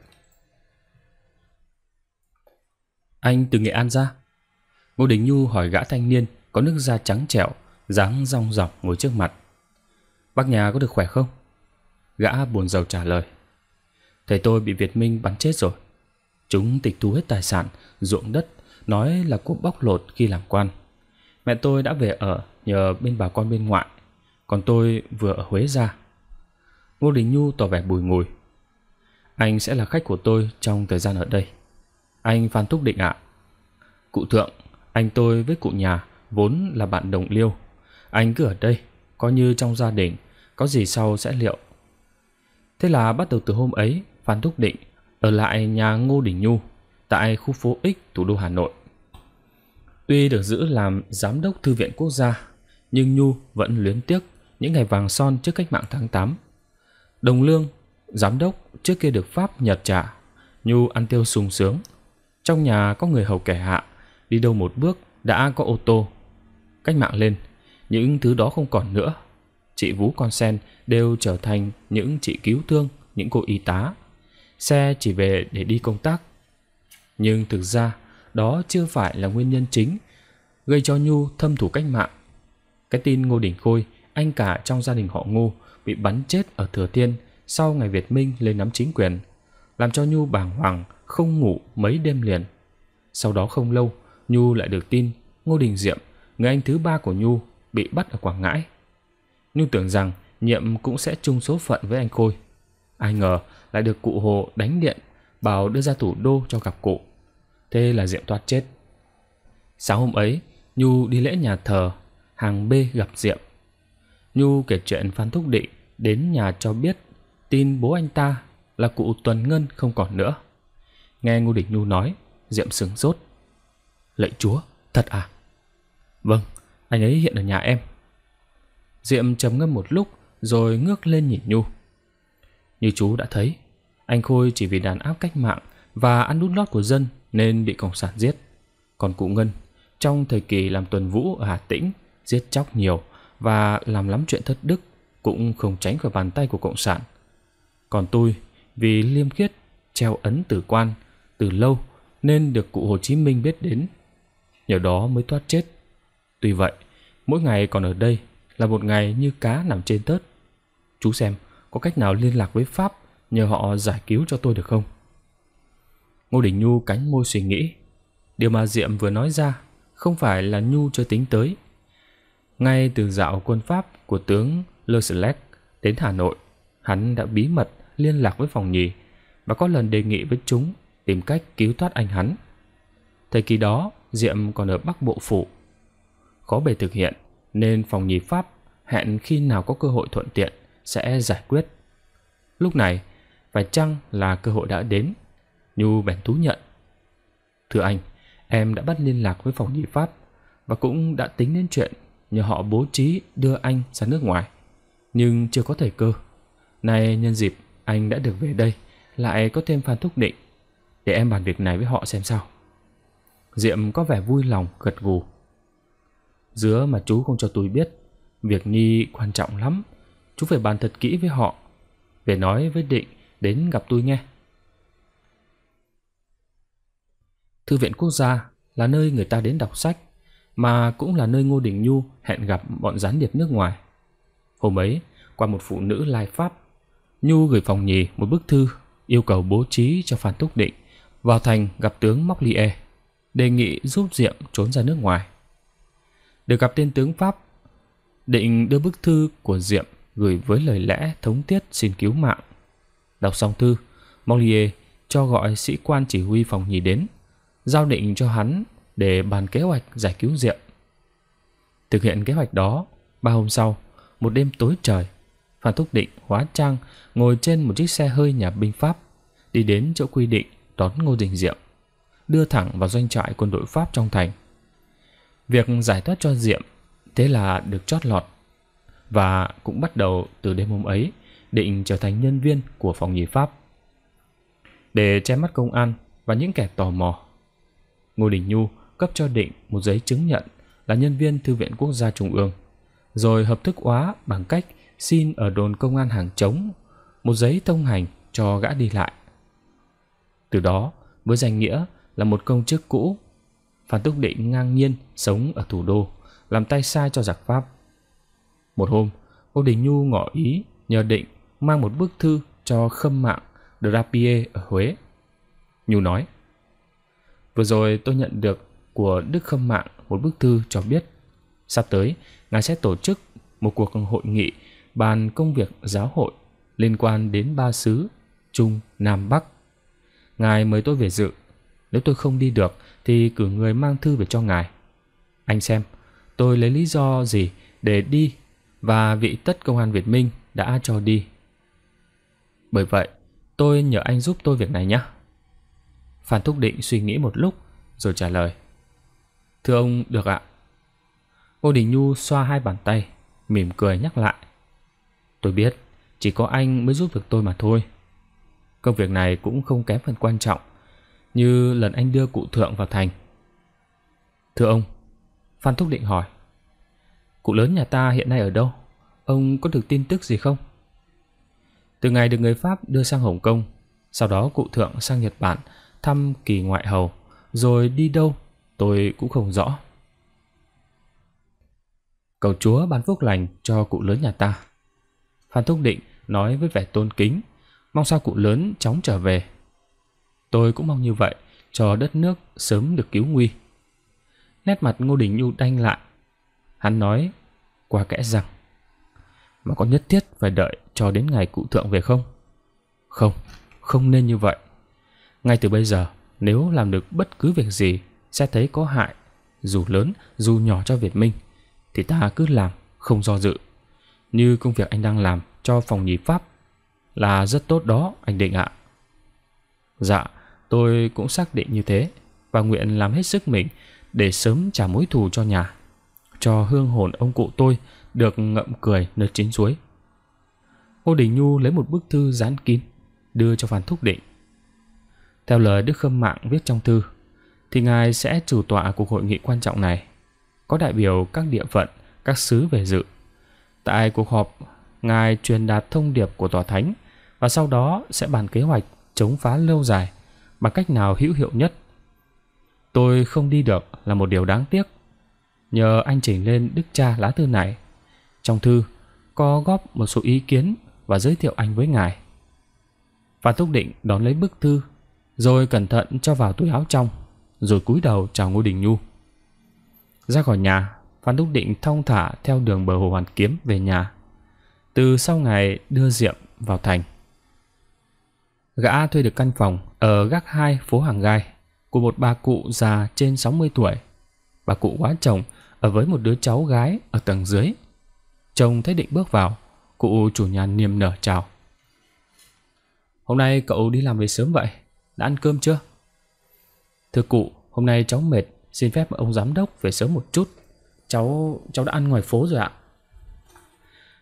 Anh từ Nghệ An ra. Ngô Đình Nhu hỏi gã thanh niên có nước da trắng trẻo, dáng rong rọc ngồi trước mặt. Bác nhà có được khỏe không? Gã buồn rầu trả lời. Thầy tôi bị Việt Minh bắn chết rồi. Chúng tịch thu hết tài sản, ruộng đất, nói là cốt bóc lột khi làm quan. Mẹ tôi đã về ở nhờ bên bà con bên ngoại, còn tôi vừa ở Huế ra. Ngô Đình Nhu tỏ vẻ bùi ngùi. Anh sẽ là khách của tôi trong thời gian ở đây. Anh Phan Thúc Định ạ. Cụ thượng, anh tôi với cụ nhà vốn là bạn đồng liêu. Anh cứ ở đây, coi như trong gia đình, có gì sau sẽ liệu. Thế là bắt đầu từ hôm ấy, Phan Thúc Định ở lại nhà Ngô Đình Nhu tại khu phố X, thủ đô Hà Nội. Tuy được giữ làm giám đốc thư viện quốc gia, nhưng Nhu vẫn luyến tiếc những ngày vàng son trước cách mạng tháng 8. Đồng lương, giám đốc trước kia được Pháp Nhật trả, Nhu ăn tiêu sung sướng. Trong nhà có người hầu kẻ hạ, đi đâu một bước đã có ô tô. Cách mạng lên, những thứ đó không còn nữa. Chị Vũ Con Sen đều trở thành những chị cứu thương, những cô y tá. Xe chỉ về để đi công tác. Nhưng thực ra, đó chưa phải là nguyên nhân chính gây cho Nhu thâm thủ cách mạng. Cái tin Ngô Đình Khôi, anh cả trong gia đình họ Ngô, bị bắn chết ở Thừa Thiên sau ngày Việt Minh lên nắm chính quyền, làm cho Nhu bàng hoàng không ngủ mấy đêm liền. Sau đó không lâu, Nhu lại được tin Ngô Đình Diệm, người anh thứ ba của Nhu, bị bắt ở Quảng Ngãi. Nhu tưởng rằng Nhiệm cũng sẽ chung số phận với anh Khôi. Ai ngờ lại được cụ Hồ đánh điện bảo đưa ra thủ đô cho gặp cụ. Thế là Diệm thoát chết. Sáng hôm ấy, Nhu đi lễ nhà thờ, hàng B gặp Diệm. Nhu kể chuyện Phan Thúc Định đến nhà cho biết tin bố anh ta là cụ Tuần Ngân không còn nữa. Nghe Ngô Đình Nhu nói, Diệm sướng sốt. Lạy chúa, thật à? Vâng, anh ấy hiện ở nhà em. Diệm trầm ngâm một lúc rồi ngước lên nhìn Nhu. Như chú đã thấy, anh Khôi chỉ vì đàn áp cách mạng và ăn đút lót của dân nên bị Cộng sản giết. Còn cụ Ngân, trong thời kỳ làm tuần vũ ở Hà Tĩnh, giết chóc nhiều và làm lắm chuyện thất đức cũng không tránh khỏi bàn tay của Cộng sản. Còn tôi, vì liêm khiết, treo ấn tử quan từ lâu nên được cụ Hồ Chí Minh biết đến. Nhờ đó mới thoát chết. Tuy vậy, mỗi ngày còn ở đây là một ngày như cá nằm trên tớt. Chú xem có cách nào liên lạc với Pháp nhờ họ giải cứu cho tôi được không? Ngô Đình Nhu cánh môi suy nghĩ. Điều mà Diệm vừa nói ra không phải là Nhu chưa tính tới. Ngay từ dạo quân Pháp của tướng Le Select đến Hà Nội, hắn đã bí mật liên lạc với phòng nhì và có lần đề nghị với chúng tìm cách cứu thoát anh hắn. Thời kỳ đó, Diệm còn ở Bắc Bộ Phủ. Khó bề thực hiện, nên phòng nhì Pháp hẹn khi nào có cơ hội thuận tiện sẽ giải quyết. Lúc này, phải chăng là cơ hội đã đến? Nhu bèn thú nhận. Thưa anh, em đã bắt liên lạc với phòng nhị Pháp và cũng đã tính đến chuyện nhờ họ bố trí đưa anh ra nước ngoài. Nhưng chưa có thời cơ. nay nhân dịp anh đã được về đây, lại có thêm Phan Thúc Định. Để em bàn việc này với họ xem sao. Diệm có vẻ vui lòng gật gù. Dứa mà chú không cho tôi biết, việc Nhi quan trọng lắm. Chú phải bàn thật kỹ với họ. Về nói với Định đến gặp tôi nghe. Thư viện quốc gia là nơi người ta đến đọc sách, mà cũng là nơi Ngô Đình Nhu hẹn gặp bọn gián điệp nước ngoài. Hôm ấy, qua một phụ nữ lai Pháp, Nhu gửi phòng nhì một bức thư yêu cầu bố trí cho Phan Túc Định vào thành gặp tướng Moclier đề nghị giúp Diệm trốn ra nước ngoài. Được gặp tên tướng Pháp, Định đưa bức thư của Diệm gửi với lời lẽ thống tiết xin cứu mạng. Đọc xong thư, Molière cho gọi sĩ quan chỉ huy phòng nhì đến, giao định cho hắn để bàn kế hoạch giải cứu Diệm. Thực hiện kế hoạch đó, ba hôm sau, một đêm tối trời, Phan Thúc Định hóa trang ngồi trên một chiếc xe hơi nhà binh Pháp, đi đến chỗ quy định đón Ngô Đình Diệm, đưa thẳng vào doanh trại quân đội Pháp trong thành. Việc giải thoát cho Diệm thế là được chót lọt và cũng bắt đầu từ đêm hôm ấy định trở thành nhân viên của phòng nhì Pháp. Để che mắt công an và những kẻ tò mò, Ngô Đình Nhu cấp cho Định một giấy chứng nhận là nhân viên Thư viện Quốc gia Trung ương, rồi hợp thức hóa bằng cách xin ở đồn công an hàng trống một giấy thông hành cho gã đi lại. Từ đó, với danh nghĩa là một công chức cũ, Phan Túc Định ngang nhiên sống ở thủ đô, làm tay sai cho giặc Pháp. Một hôm, Ngô Đình Nhu ngỏ ý nhờ Định mang một bức thư cho khâm mạng Drapier ở Huế. Nhu nói, Vừa rồi tôi nhận được của Đức Khâm Mạng một bức thư cho biết sắp tới ngài sẽ tổ chức một cuộc hội nghị bàn công việc giáo hội liên quan đến ba xứ Trung, Nam, Bắc. Ngài mời tôi về dự. Nếu tôi không đi được thì cử người mang thư về cho ngài. Anh xem, tôi lấy lý do gì để đi và vị tất công an Việt Minh đã cho đi. Bởi vậy, tôi nhờ anh giúp tôi việc này nhé. Phan Thúc Định suy nghĩ một lúc rồi trả lời. Thưa ông, được ạ. Ngô Đình Nhu xoa hai bàn tay, mỉm cười nhắc lại. Tôi biết, chỉ có anh mới giúp được tôi mà thôi. Công việc này cũng không kém phần quan trọng, như lần anh đưa cụ thượng vào thành. Thưa ông, Phan Thúc Định hỏi. Cụ lớn nhà ta hiện nay ở đâu? Ông có được tin tức gì không? Từ ngày được người Pháp đưa sang Hồng Kông, sau đó cụ thượng sang Nhật Bản thăm kỳ ngoại hầu, rồi đi đâu tôi cũng không rõ. Cầu chúa ban phúc lành cho cụ lớn nhà ta. Phan Thúc Định nói với vẻ tôn kính, mong sao cụ lớn chóng trở về. Tôi cũng mong như vậy, cho đất nước sớm được cứu nguy. Nét mặt Ngô Đình Nhu đanh lại. Hắn nói qua kẽ rằng Mà có nhất thiết phải đợi cho đến ngày cụ thượng về không? Không, không nên như vậy. Ngay từ bây giờ, nếu làm được bất cứ việc gì sẽ thấy có hại, dù lớn, dù nhỏ cho Việt Minh, thì ta cứ làm, không do dự. Như công việc anh đang làm cho phòng nhị Pháp là rất tốt đó, anh Định ạ. Dạ, tôi cũng xác định như thế và nguyện làm hết sức mình để sớm trả mối thù cho nhà, cho hương hồn ông cụ tôi được ngậm cười nơi chín suối. Ngô Đình Nhu lấy một bức thư dán kín, đưa cho Phan Thúc Định. Theo lời Đức Khâm Mạng viết trong thư, thì Ngài sẽ chủ tọa cuộc hội nghị quan trọng này. Có đại biểu các địa phận, các sứ về dự. Tại cuộc họp, Ngài truyền đạt thông điệp của Tòa Thánh và sau đó sẽ bàn kế hoạch chống phá lâu dài bằng cách nào hữu hiệu nhất. Tôi không đi được là một điều đáng tiếc. Nhờ anh chỉnh lên đức cha lá thư này. Trong thư có góp một số ý kiến và giới thiệu anh với ngài. Phan Thúc Định đón lấy bức thư, rồi cẩn thận cho vào túi áo trong, rồi cúi đầu chào Ngô Đình Nhu. Ra khỏi nhà, Phan Thúc Định thong thả theo đường bờ hồ Hoàn Kiếm về nhà. Từ sau ngày đưa Diệm vào thành, gã thuê được căn phòng ở gác 2 phố Hàng Gai của một bà cụ già trên 60 tuổi. Bà cụ quá chồng ở với một đứa cháu gái ở tầng dưới. Chồng thấy định bước vào, cụ chủ nhà niềm nở chào. Hôm nay cậu đi làm về sớm vậy, đã ăn cơm chưa? Thưa cụ, hôm nay cháu mệt, xin phép ông giám đốc về sớm một chút. Cháu cháu đã ăn ngoài phố rồi ạ.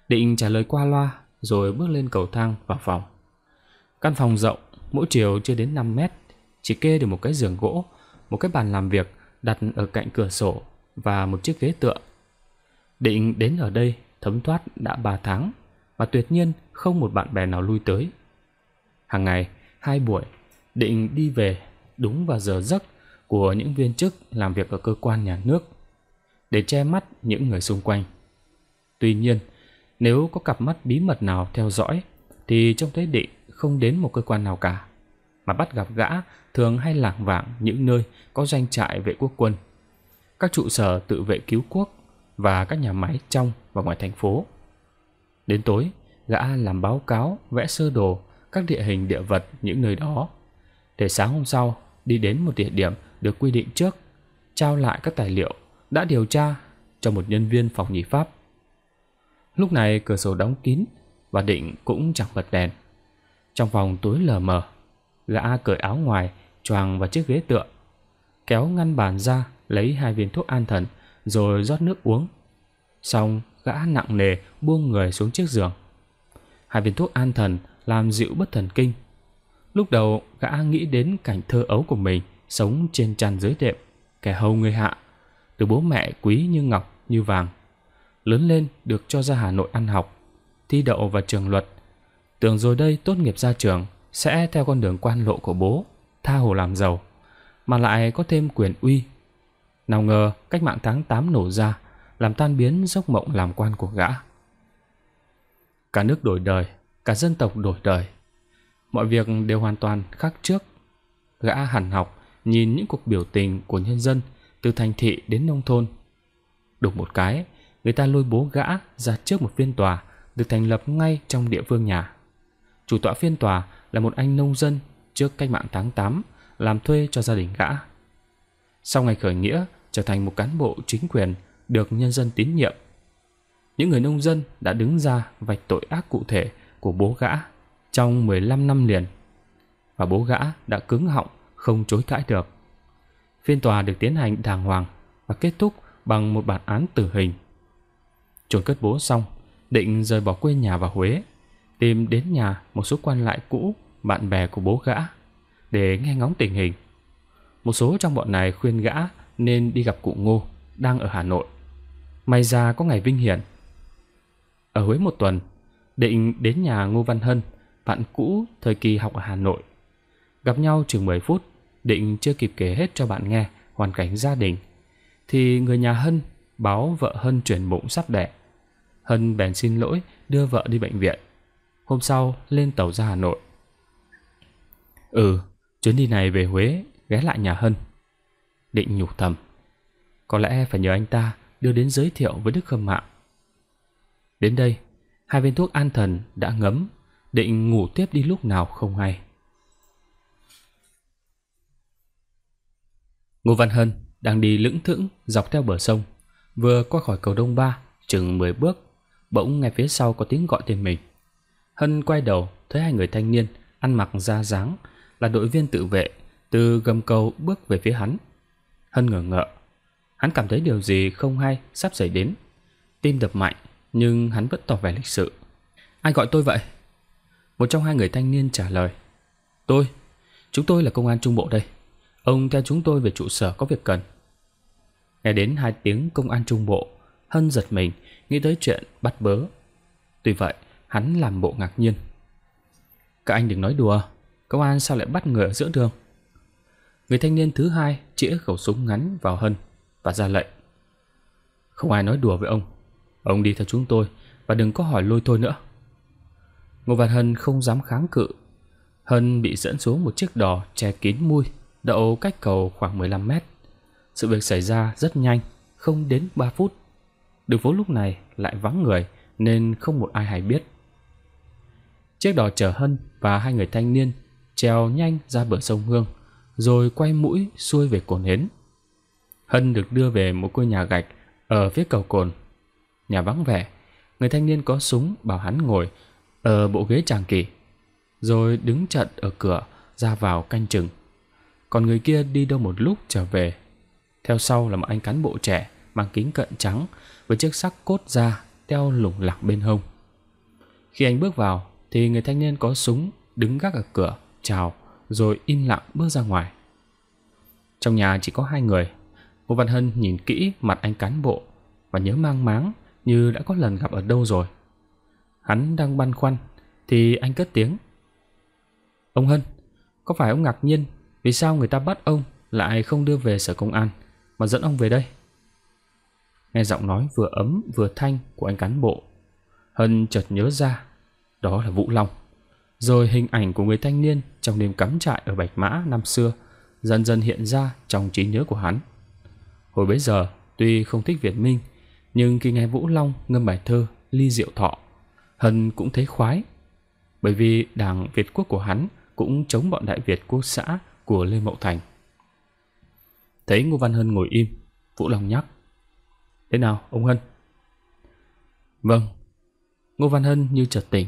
Định trả lời qua loa rồi bước lên cầu thang vào phòng. Căn phòng rộng, mỗi chiều chưa đến 5 mét, chỉ kê được một cái giường gỗ, một cái bàn làm việc đặt ở cạnh cửa sổ và một chiếc ghế tựa. Định đến ở đây thấm thoát đã 3 tháng và tuyệt nhiên không một bạn bè nào lui tới. Hàng ngày, hai buổi, Định đi về đúng vào giờ giấc của những viên chức làm việc ở cơ quan nhà nước để che mắt những người xung quanh. Tuy nhiên, nếu có cặp mắt bí mật nào theo dõi thì trông thấy Định không đến một cơ quan nào cả, mà bắt gặp gã thường hay lảng vảng những nơi có doanh trại vệ quốc quân, các trụ sở tự vệ cứu quốc và các nhà máy trong và ngoài thành phố. Đến tối, gã làm báo cáo, vẽ sơ đồ các địa hình địa vật những nơi đó, để sáng hôm sau đi đến một địa điểm được quy định trước, trao lại các tài liệu đã điều tra cho một nhân viên phòng nhị pháp. Lúc này cửa sổ đóng kín và Định cũng chẳng bật đèn. Trong phòng tối lờ mờ, gã cởi áo ngoài, choàng vào chiếc ghế tựa, kéo ngăn bàn ra, lấy hai viên thuốc an thần, rồi rót nước uống. Xong, gã nặng nề buông người xuống chiếc giường. Hai viên thuốc an thần làm dịu bất thần kinh. Lúc đầu, gã nghĩ đến cảnh thơ ấu của mình sống trên tràn dưới đệm, kẻ hầu người hạ, từ bố mẹ quý như ngọc, như vàng. Lớn lên được cho ra Hà Nội ăn học, thi đậu vào trường luật, Tưởng rồi đây tốt nghiệp ra trường sẽ theo con đường quan lộ của bố, tha hồ làm giàu, mà lại có thêm quyền uy. Nào ngờ cách mạng tháng 8 nổ ra, làm tan biến giấc mộng làm quan của gã. Cả nước đổi đời, cả dân tộc đổi đời. Mọi việc đều hoàn toàn khác trước. Gã hẳn học nhìn những cuộc biểu tình của nhân dân từ thành thị đến nông thôn. Đụng một cái, người ta lôi bố gã ra trước một phiên tòa được thành lập ngay trong địa phương nhà. Chủ tọa phiên tòa là một anh nông dân trước cách mạng tháng 8 làm thuê cho gia đình gã. Sau ngày khởi nghĩa, trở thành một cán bộ chính quyền được nhân dân tín nhiệm. Những người nông dân đã đứng ra vạch tội ác cụ thể của bố gã trong 15 năm liền. Và bố gã đã cứng họng, không chối cãi được. Phiên tòa được tiến hành đàng hoàng và kết thúc bằng một bản án tử hình. Chôn cất bố xong, định rời bỏ quê nhà vào Huế tìm đến nhà một số quan lại cũ, bạn bè của bố gã, để nghe ngóng tình hình. Một số trong bọn này khuyên gã nên đi gặp cụ Ngô, đang ở Hà Nội. May ra có ngày vinh hiển. Ở Huế một tuần, định đến nhà Ngô Văn Hân, bạn cũ thời kỳ học ở Hà Nội. Gặp nhau chừng 10 phút, định chưa kịp kể hết cho bạn nghe hoàn cảnh gia đình, thì người nhà Hân báo vợ Hân chuyển bụng sắp đẻ. Hân bèn xin lỗi đưa vợ đi bệnh viện. Hôm sau lên tàu ra Hà Nội. Ừ, chuyến đi này về Huế ghé lại nhà Hân. Định nhủ thầm. Có lẽ phải nhờ anh ta đưa đến giới thiệu với Đức Khâm Mạng. Đến đây, hai viên thuốc an thần đã ngấm, định ngủ tiếp đi lúc nào không hay. Ngô Văn Hân đang đi lững thững dọc theo bờ sông, vừa qua khỏi cầu Đông Ba, chừng 10 bước, bỗng nghe phía sau có tiếng gọi tên mình. Hân quay đầu, thấy hai người thanh niên ăn mặc da dáng là đội viên tự vệ từ gầm cầu bước về phía hắn. Hân ngờ ngợ, hắn cảm thấy điều gì không hay sắp xảy đến. Tim đập mạnh, nhưng hắn vẫn tỏ vẻ lịch sự. Ai gọi tôi vậy? Một trong hai người thanh niên trả lời. Tôi, chúng tôi là công an trung bộ đây. Ông theo chúng tôi về trụ sở có việc cần. Nghe đến hai tiếng công an trung bộ, Hân giật mình, nghĩ tới chuyện bắt bớ. Tuy vậy, hắn làm bộ ngạc nhiên. Các anh đừng nói đùa, công an sao lại bắt người ở giữa đường? Người thanh niên thứ hai chĩa khẩu súng ngắn vào Hân và ra lệnh. Không ai nói đùa với ông. Ông đi theo chúng tôi và đừng có hỏi lôi thôi nữa. Ngô Văn Hân không dám kháng cự. Hân bị dẫn xuống một chiếc đò che kín mui đậu cách cầu khoảng 15 mét. Sự việc xảy ra rất nhanh, không đến 3 phút. Đường phố lúc này lại vắng người nên không một ai hay biết. Chiếc đò chở Hân và hai người thanh niên trèo nhanh ra bờ sông Hương, rồi quay mũi xuôi về cồn hến. Hân được đưa về một ngôi nhà gạch ở phía cầu cồn. Nhà vắng vẻ, người thanh niên có súng bảo hắn ngồi ở bộ ghế tràng kỳ, rồi đứng chặn ở cửa ra vào canh chừng còn người kia đi đâu một lúc trở về. Theo sau là một anh cán bộ trẻ mang kính cận trắng với chiếc sắc cốt da đeo lủng lẳng bên hông. Khi anh bước vào thì người thanh niên có súng đứng gác ở cửa, chào rồi im lặng bước ra ngoài. Trong nhà chỉ có hai người. Ngô Văn Hân nhìn kỹ mặt anh cán bộ và nhớ mang máng như đã có lần gặp ở đâu rồi. Hắn đang băn khoăn thì anh cất tiếng. Ông Hân, có phải ông ngạc nhiên vì sao người ta bắt ông lại không đưa về sở công an mà dẫn ông về đây? Nghe giọng nói vừa ấm vừa thanh của anh cán bộ, Hân chợt nhớ ra, đó là Vũ Long. Rồi hình ảnh của người thanh niên trong đêm cắm trại ở Bạch Mã năm xưa dần dần hiện ra trong trí nhớ của hắn. Hồi bấy giờ, tuy không thích Việt Minh, nhưng khi nghe Vũ Long ngâm bài thơ Ly Diệu Thọ, Hân cũng thấy khoái. Bởi vì đảng Việt quốc của hắn cũng chống bọn Đại Việt quốc xã của Lê Mậu Thành. Thấy Ngô Văn Hân ngồi im, Vũ Long nhắc. Thế nào, ông Hân? Vâng. Ngô Văn Hân như chợt tỉnh.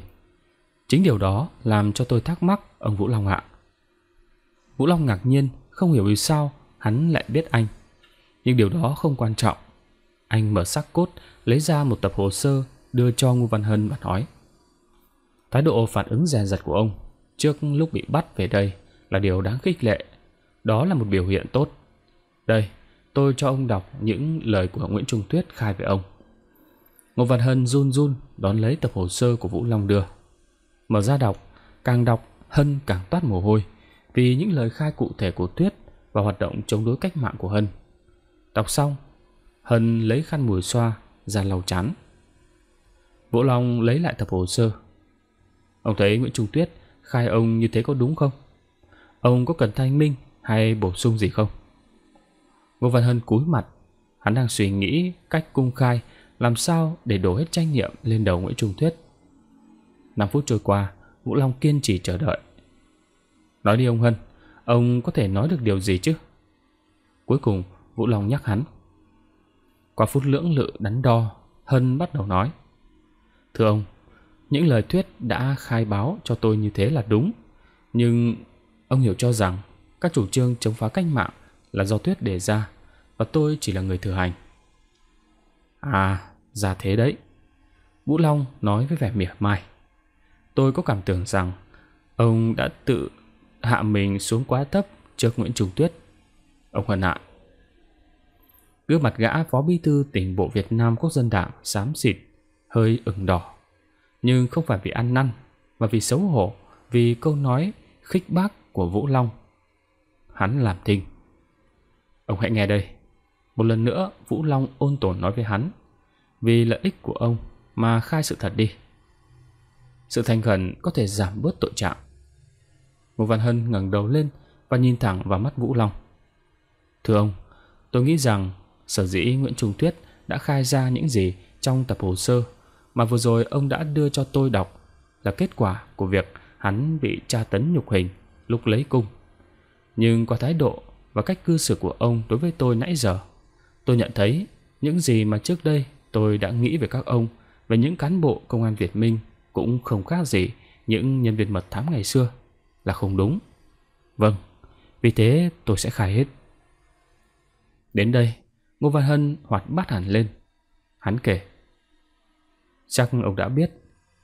Chính điều đó làm cho tôi thắc mắc ông Vũ Long ạ. Vũ Long ngạc nhiên, không hiểu vì sao hắn lại biết anh. Nhưng điều đó không quan trọng. Anh mở sắc cốt, lấy ra một tập hồ sơ, đưa cho Ngô Văn Hân và nói. Thái độ phản ứng dè dặt của ông trước lúc bị bắt về đây là điều đáng khích lệ. Đó là một biểu hiện tốt. Đây, tôi cho ông đọc những lời của Nguyễn Trung Tuyết khai về ông. Ngô Văn Hân run run đón lấy tập hồ sơ của Vũ Long đưa. Mở ra đọc, càng đọc Hân càng toát mồ hôi vì những lời khai cụ thể của Tuyết và hoạt động chống đối cách mạng của Hân. Đọc xong, Hân lấy khăn mùi xoa ra lau chán. Vũ Long lấy lại tập hồ sơ. Ông thấy Nguyễn Trung Tuyết khai ông như thế có đúng không? Ông có cần thanh minh hay bổ sung gì không? Ngô Văn Hân cúi mặt Hắn đang suy nghĩ cách cung khai Làm sao để đổ hết trách nhiệm lên đầu Nguyễn Trung Tuyết. 5 phút trôi qua Vũ Long kiên trì chờ đợi Nói đi ông Hân Ông có thể nói được điều gì chứ Cuối cùng Vũ Long nhắc hắn Qua phút lưỡng lự đắn đo Hân bắt đầu nói Thưa ông Những lời Thuyết đã khai báo cho tôi như thế là đúng Nhưng Ông hiểu cho rằng các chủ trương chống phá cách mạng là do Tuyết đề ra và tôi chỉ là người thừa hành. À, ra thế đấy. Vũ Long nói với vẻ mỉa mai. Tôi có cảm tưởng rằng ông đã tự hạ mình xuống quá thấp trước Nguyễn Trung Tuyết. Ông hận hạ. Gương mặt gã phó bí thư tỉnh bộ Việt Nam Quốc dân đảng xám xịt, hơi ửng đỏ. Nhưng không phải vì ăn năn, mà vì xấu hổ, vì câu nói khích bác của Vũ Long. Hắn làm thinh. Ông hãy nghe đây. Một lần nữa Vũ Long ôn tồn nói với hắn Vì lợi ích của ông mà khai sự thật đi sự thành khẩn có thể giảm bớt tội trạng Ngô Văn Hân ngẩng đầu lên Và nhìn thẳng vào mắt Vũ Long Thưa ông Tôi nghĩ rằng sở dĩ Nguyễn Trung Tuyết đã khai ra những gì trong tập hồ sơ mà vừa rồi ông đã đưa cho tôi đọc là kết quả của việc hắn bị tra tấn nhục hình lúc lấy cung. Nhưng qua thái độ và cách cư xử của ông đối với tôi nãy giờ, tôi nhận thấy những gì mà trước đây tôi đã nghĩ về các ông, về những cán bộ công an Việt Minh cũng không khác gì những nhân viên mật thám ngày xưa, là không đúng. Vâng, vì thế tôi sẽ khai hết. Đến đây, Ngô Văn Hân hoạt bát hẳn lên. Hắn kể. Chắc ông đã biết,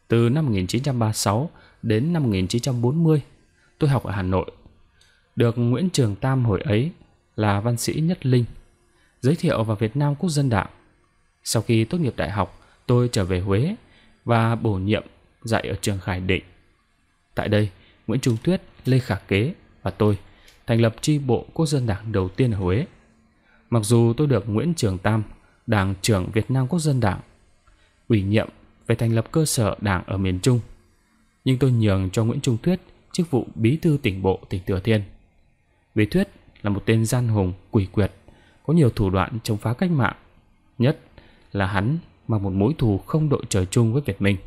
từ năm 1936 đến năm 1940, tôi học ở Hà Nội. Được Nguyễn Trường Tam hồi ấy là văn sĩ nhất linh, giới thiệu vào Việt Nam Quốc dân Đảng. Sau khi tốt nghiệp đại học, tôi trở về Huế và bổ nhiệm dạy ở trường Khải Định. Tại đây, Nguyễn Trung Tuyết, Lê Khả Kế và tôi thành lập chi bộ Quốc dân Đảng đầu tiên ở Huế. Mặc dù tôi được Nguyễn Trường Tam, Đảng trưởng Việt Nam Quốc dân Đảng, ủy nhiệm về thành lập cơ sở đảng ở miền Trung, nhưng tôi nhường cho Nguyễn Trung Thuyết chức vụ bí thư tỉnh bộ tỉnh Thừa Thiên. Vì Thuyết là một tên gian hùng, quỷ quyệt, có nhiều thủ đoạn chống phá cách mạng, nhất là hắn mang một mối thù không đội trời chung với Việt Minh.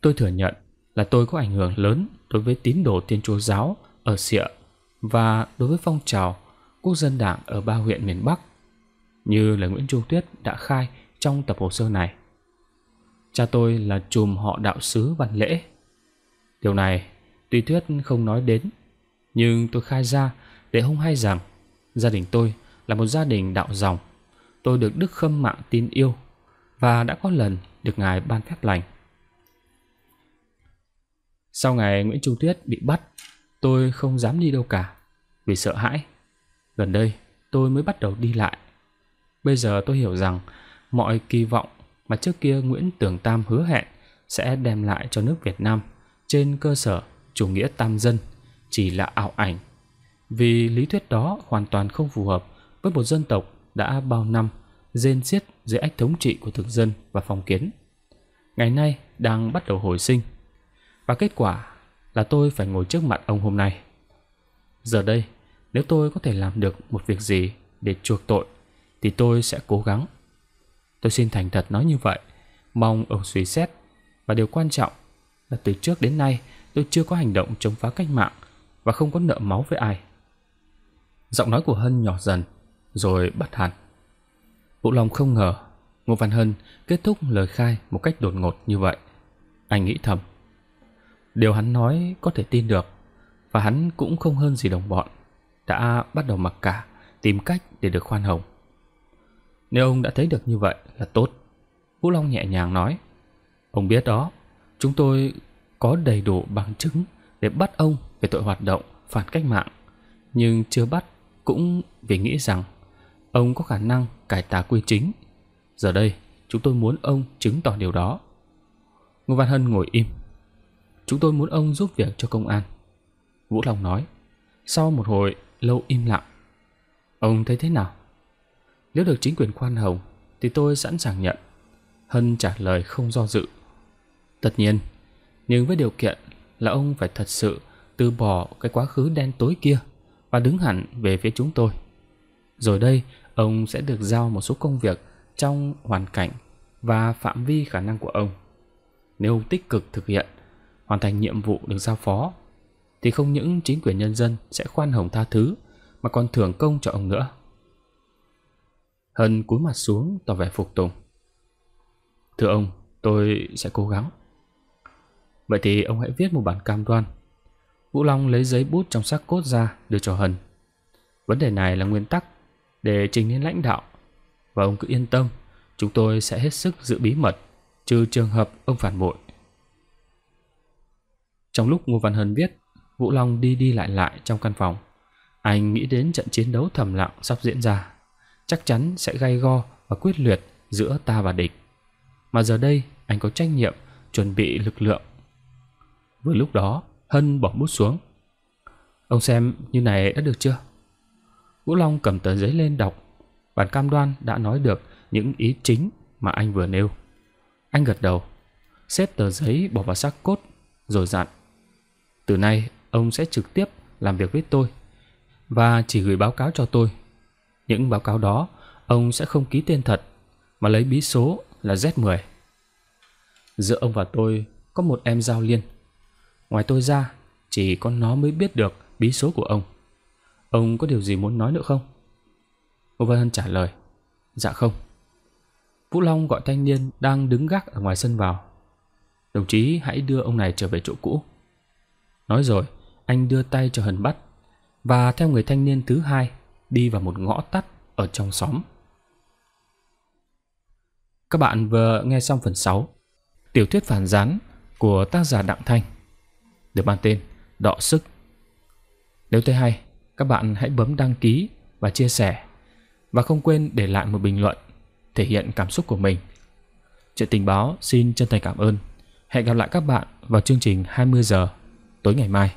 Tôi thừa nhận là tôi có ảnh hưởng lớn đối với tín đồ Thiên Chúa giáo ở Sịa và đối với phong trào quốc dân đảng ở ba huyện miền Bắc, như là Nguyễn Trung Tuyết đã khai trong tập hồ sơ này. Cha tôi là chùm họ đạo sứ văn lễ. Điều này tuy Tuyết không nói đến, nhưng tôi khai ra để không hay rằng gia đình tôi là một gia đình đạo dòng. Tôi được Đức Khâm Mạng tin yêu và đã có lần được Ngài ban phép lành. Sau ngày Nguyễn Trung Tuyết bị bắt, tôi không dám đi đâu cả vì sợ hãi. Gần đây tôi mới bắt đầu đi lại. Bây giờ tôi hiểu rằng Mọi kỳ vọng mà trước kia Nguyễn Tường Tam hứa hẹn Sẽ đem lại cho nước Việt Nam Trên cơ sở chủ nghĩa tam dân Chỉ là ảo ảnh. Vì lý thuyết đó hoàn toàn không phù hợp Với một dân tộc đã bao năm Rên xiết dưới ách thống trị của thực dân và phong kiến. Ngày nay đang bắt đầu hồi sinh. Và kết quả là tôi phải ngồi trước mặt ông hôm nay. Giờ đây, nếu tôi có thể làm được một việc gì để chuộc tội, Thì tôi sẽ cố gắng. Tôi xin thành thật nói như vậy, Mong ông suy xét. Và điều quan trọng là từ trước đến nay, Tôi chưa có hành động chống phá cách mạng Và không có nợ máu với ai. Giọng nói của Hân nhỏ dần, Rồi bắt hẳn. Vũ Long không ngờ Ngô Văn Hân kết thúc lời khai một cách đột ngột như vậy. Anh nghĩ thầm Điều hắn nói có thể tin được Và hắn cũng không hơn gì đồng bọn đã bắt đầu mặc cả, tìm cách để được khoan hồng. Nếu ông đã thấy được như vậy là tốt. Vũ Long nhẹ nhàng nói. Ông biết đó, chúng tôi có đầy đủ bằng chứng để bắt ông về tội hoạt động phản cách mạng. Nhưng chưa bắt cũng vì nghĩ rằng ông có khả năng cải tà quy chính. Giờ đây, chúng tôi muốn ông chứng tỏ điều đó. Ngô Văn Hân ngồi im. Chúng tôi muốn ông giúp việc cho công an. Vũ Long nói. Sau một hồi lâu im lặng. Ông thấy thế nào? Nếu được chính quyền khoan hồng thì tôi sẵn sàng nhận. Hân trả lời không do dự. Tất nhiên, nhưng với điều kiện là ông phải thật sự từ bỏ cái quá khứ đen tối kia và đứng hẳn về phía chúng tôi. Rồi đây, ông sẽ được giao một số công việc trong hoàn cảnh và phạm vi khả năng của ông. Nếu ông tích cực thực hiện, hoàn thành nhiệm vụ được giao phó thì không những chính quyền nhân dân sẽ khoan hồng tha thứ mà còn thưởng công cho ông nữa. Hân cúi mặt xuống tỏ vẻ phục tùng. Thưa ông, tôi sẽ cố gắng. Vậy thì ông hãy viết một bản cam đoan. Vũ Long lấy giấy bút trong xác cốt ra đưa cho Hân. Vấn đề này là nguyên tắc để trình lên lãnh đạo. Và ông cứ yên tâm, chúng tôi sẽ hết sức giữ bí mật, trừ trường hợp ông phản bội. Trong lúc Ngô Văn Hân viết, Vũ Long đi đi lại lại trong căn phòng. Anh nghĩ đến trận chiến đấu thầm lặng sắp diễn ra. Chắc chắn sẽ gay go và quyết liệt giữa ta và địch. Mà giờ đây anh có trách nhiệm chuẩn bị lực lượng. Vừa lúc đó, Hân bỏ bút xuống. Ông xem như này đã được chưa? Vũ Long cầm tờ giấy lên đọc bản cam đoan đã nói được những ý chính mà anh vừa nêu. Anh gật đầu, xếp tờ giấy bỏ vào xác cốt, rồi dặn. Từ nay, ông sẽ trực tiếp làm việc với tôi và chỉ gửi báo cáo cho tôi. Những báo cáo đó, ông sẽ không ký tên thật, mà lấy bí số là Z10. Giữa ông và tôi có một em giao liên. Ngoài tôi ra, chỉ có nó mới biết được bí số của ông. Ông có điều gì muốn nói nữa không? Ngô Văn Hân trả lời. Dạ không. Vũ Long gọi thanh niên đang đứng gác ở ngoài sân vào. Đồng chí hãy đưa ông này trở về chỗ cũ. Nói rồi, anh đưa tay cho Hân bắt và theo người thanh niên thứ hai đi vào một ngõ tắt ở trong xóm. Các bạn vừa nghe xong phần 6 Tiểu thuyết phản gián của tác giả Đặng Thanh được mang tên Đọ Sức. Nếu thấy hay, các bạn hãy bấm đăng ký và chia sẻ và không quên để lại một bình luận thể hiện cảm xúc của mình. Chuyện tình báo xin chân thành cảm ơn. Hẹn gặp lại các bạn vào chương trình 20 giờ tối ngày mai.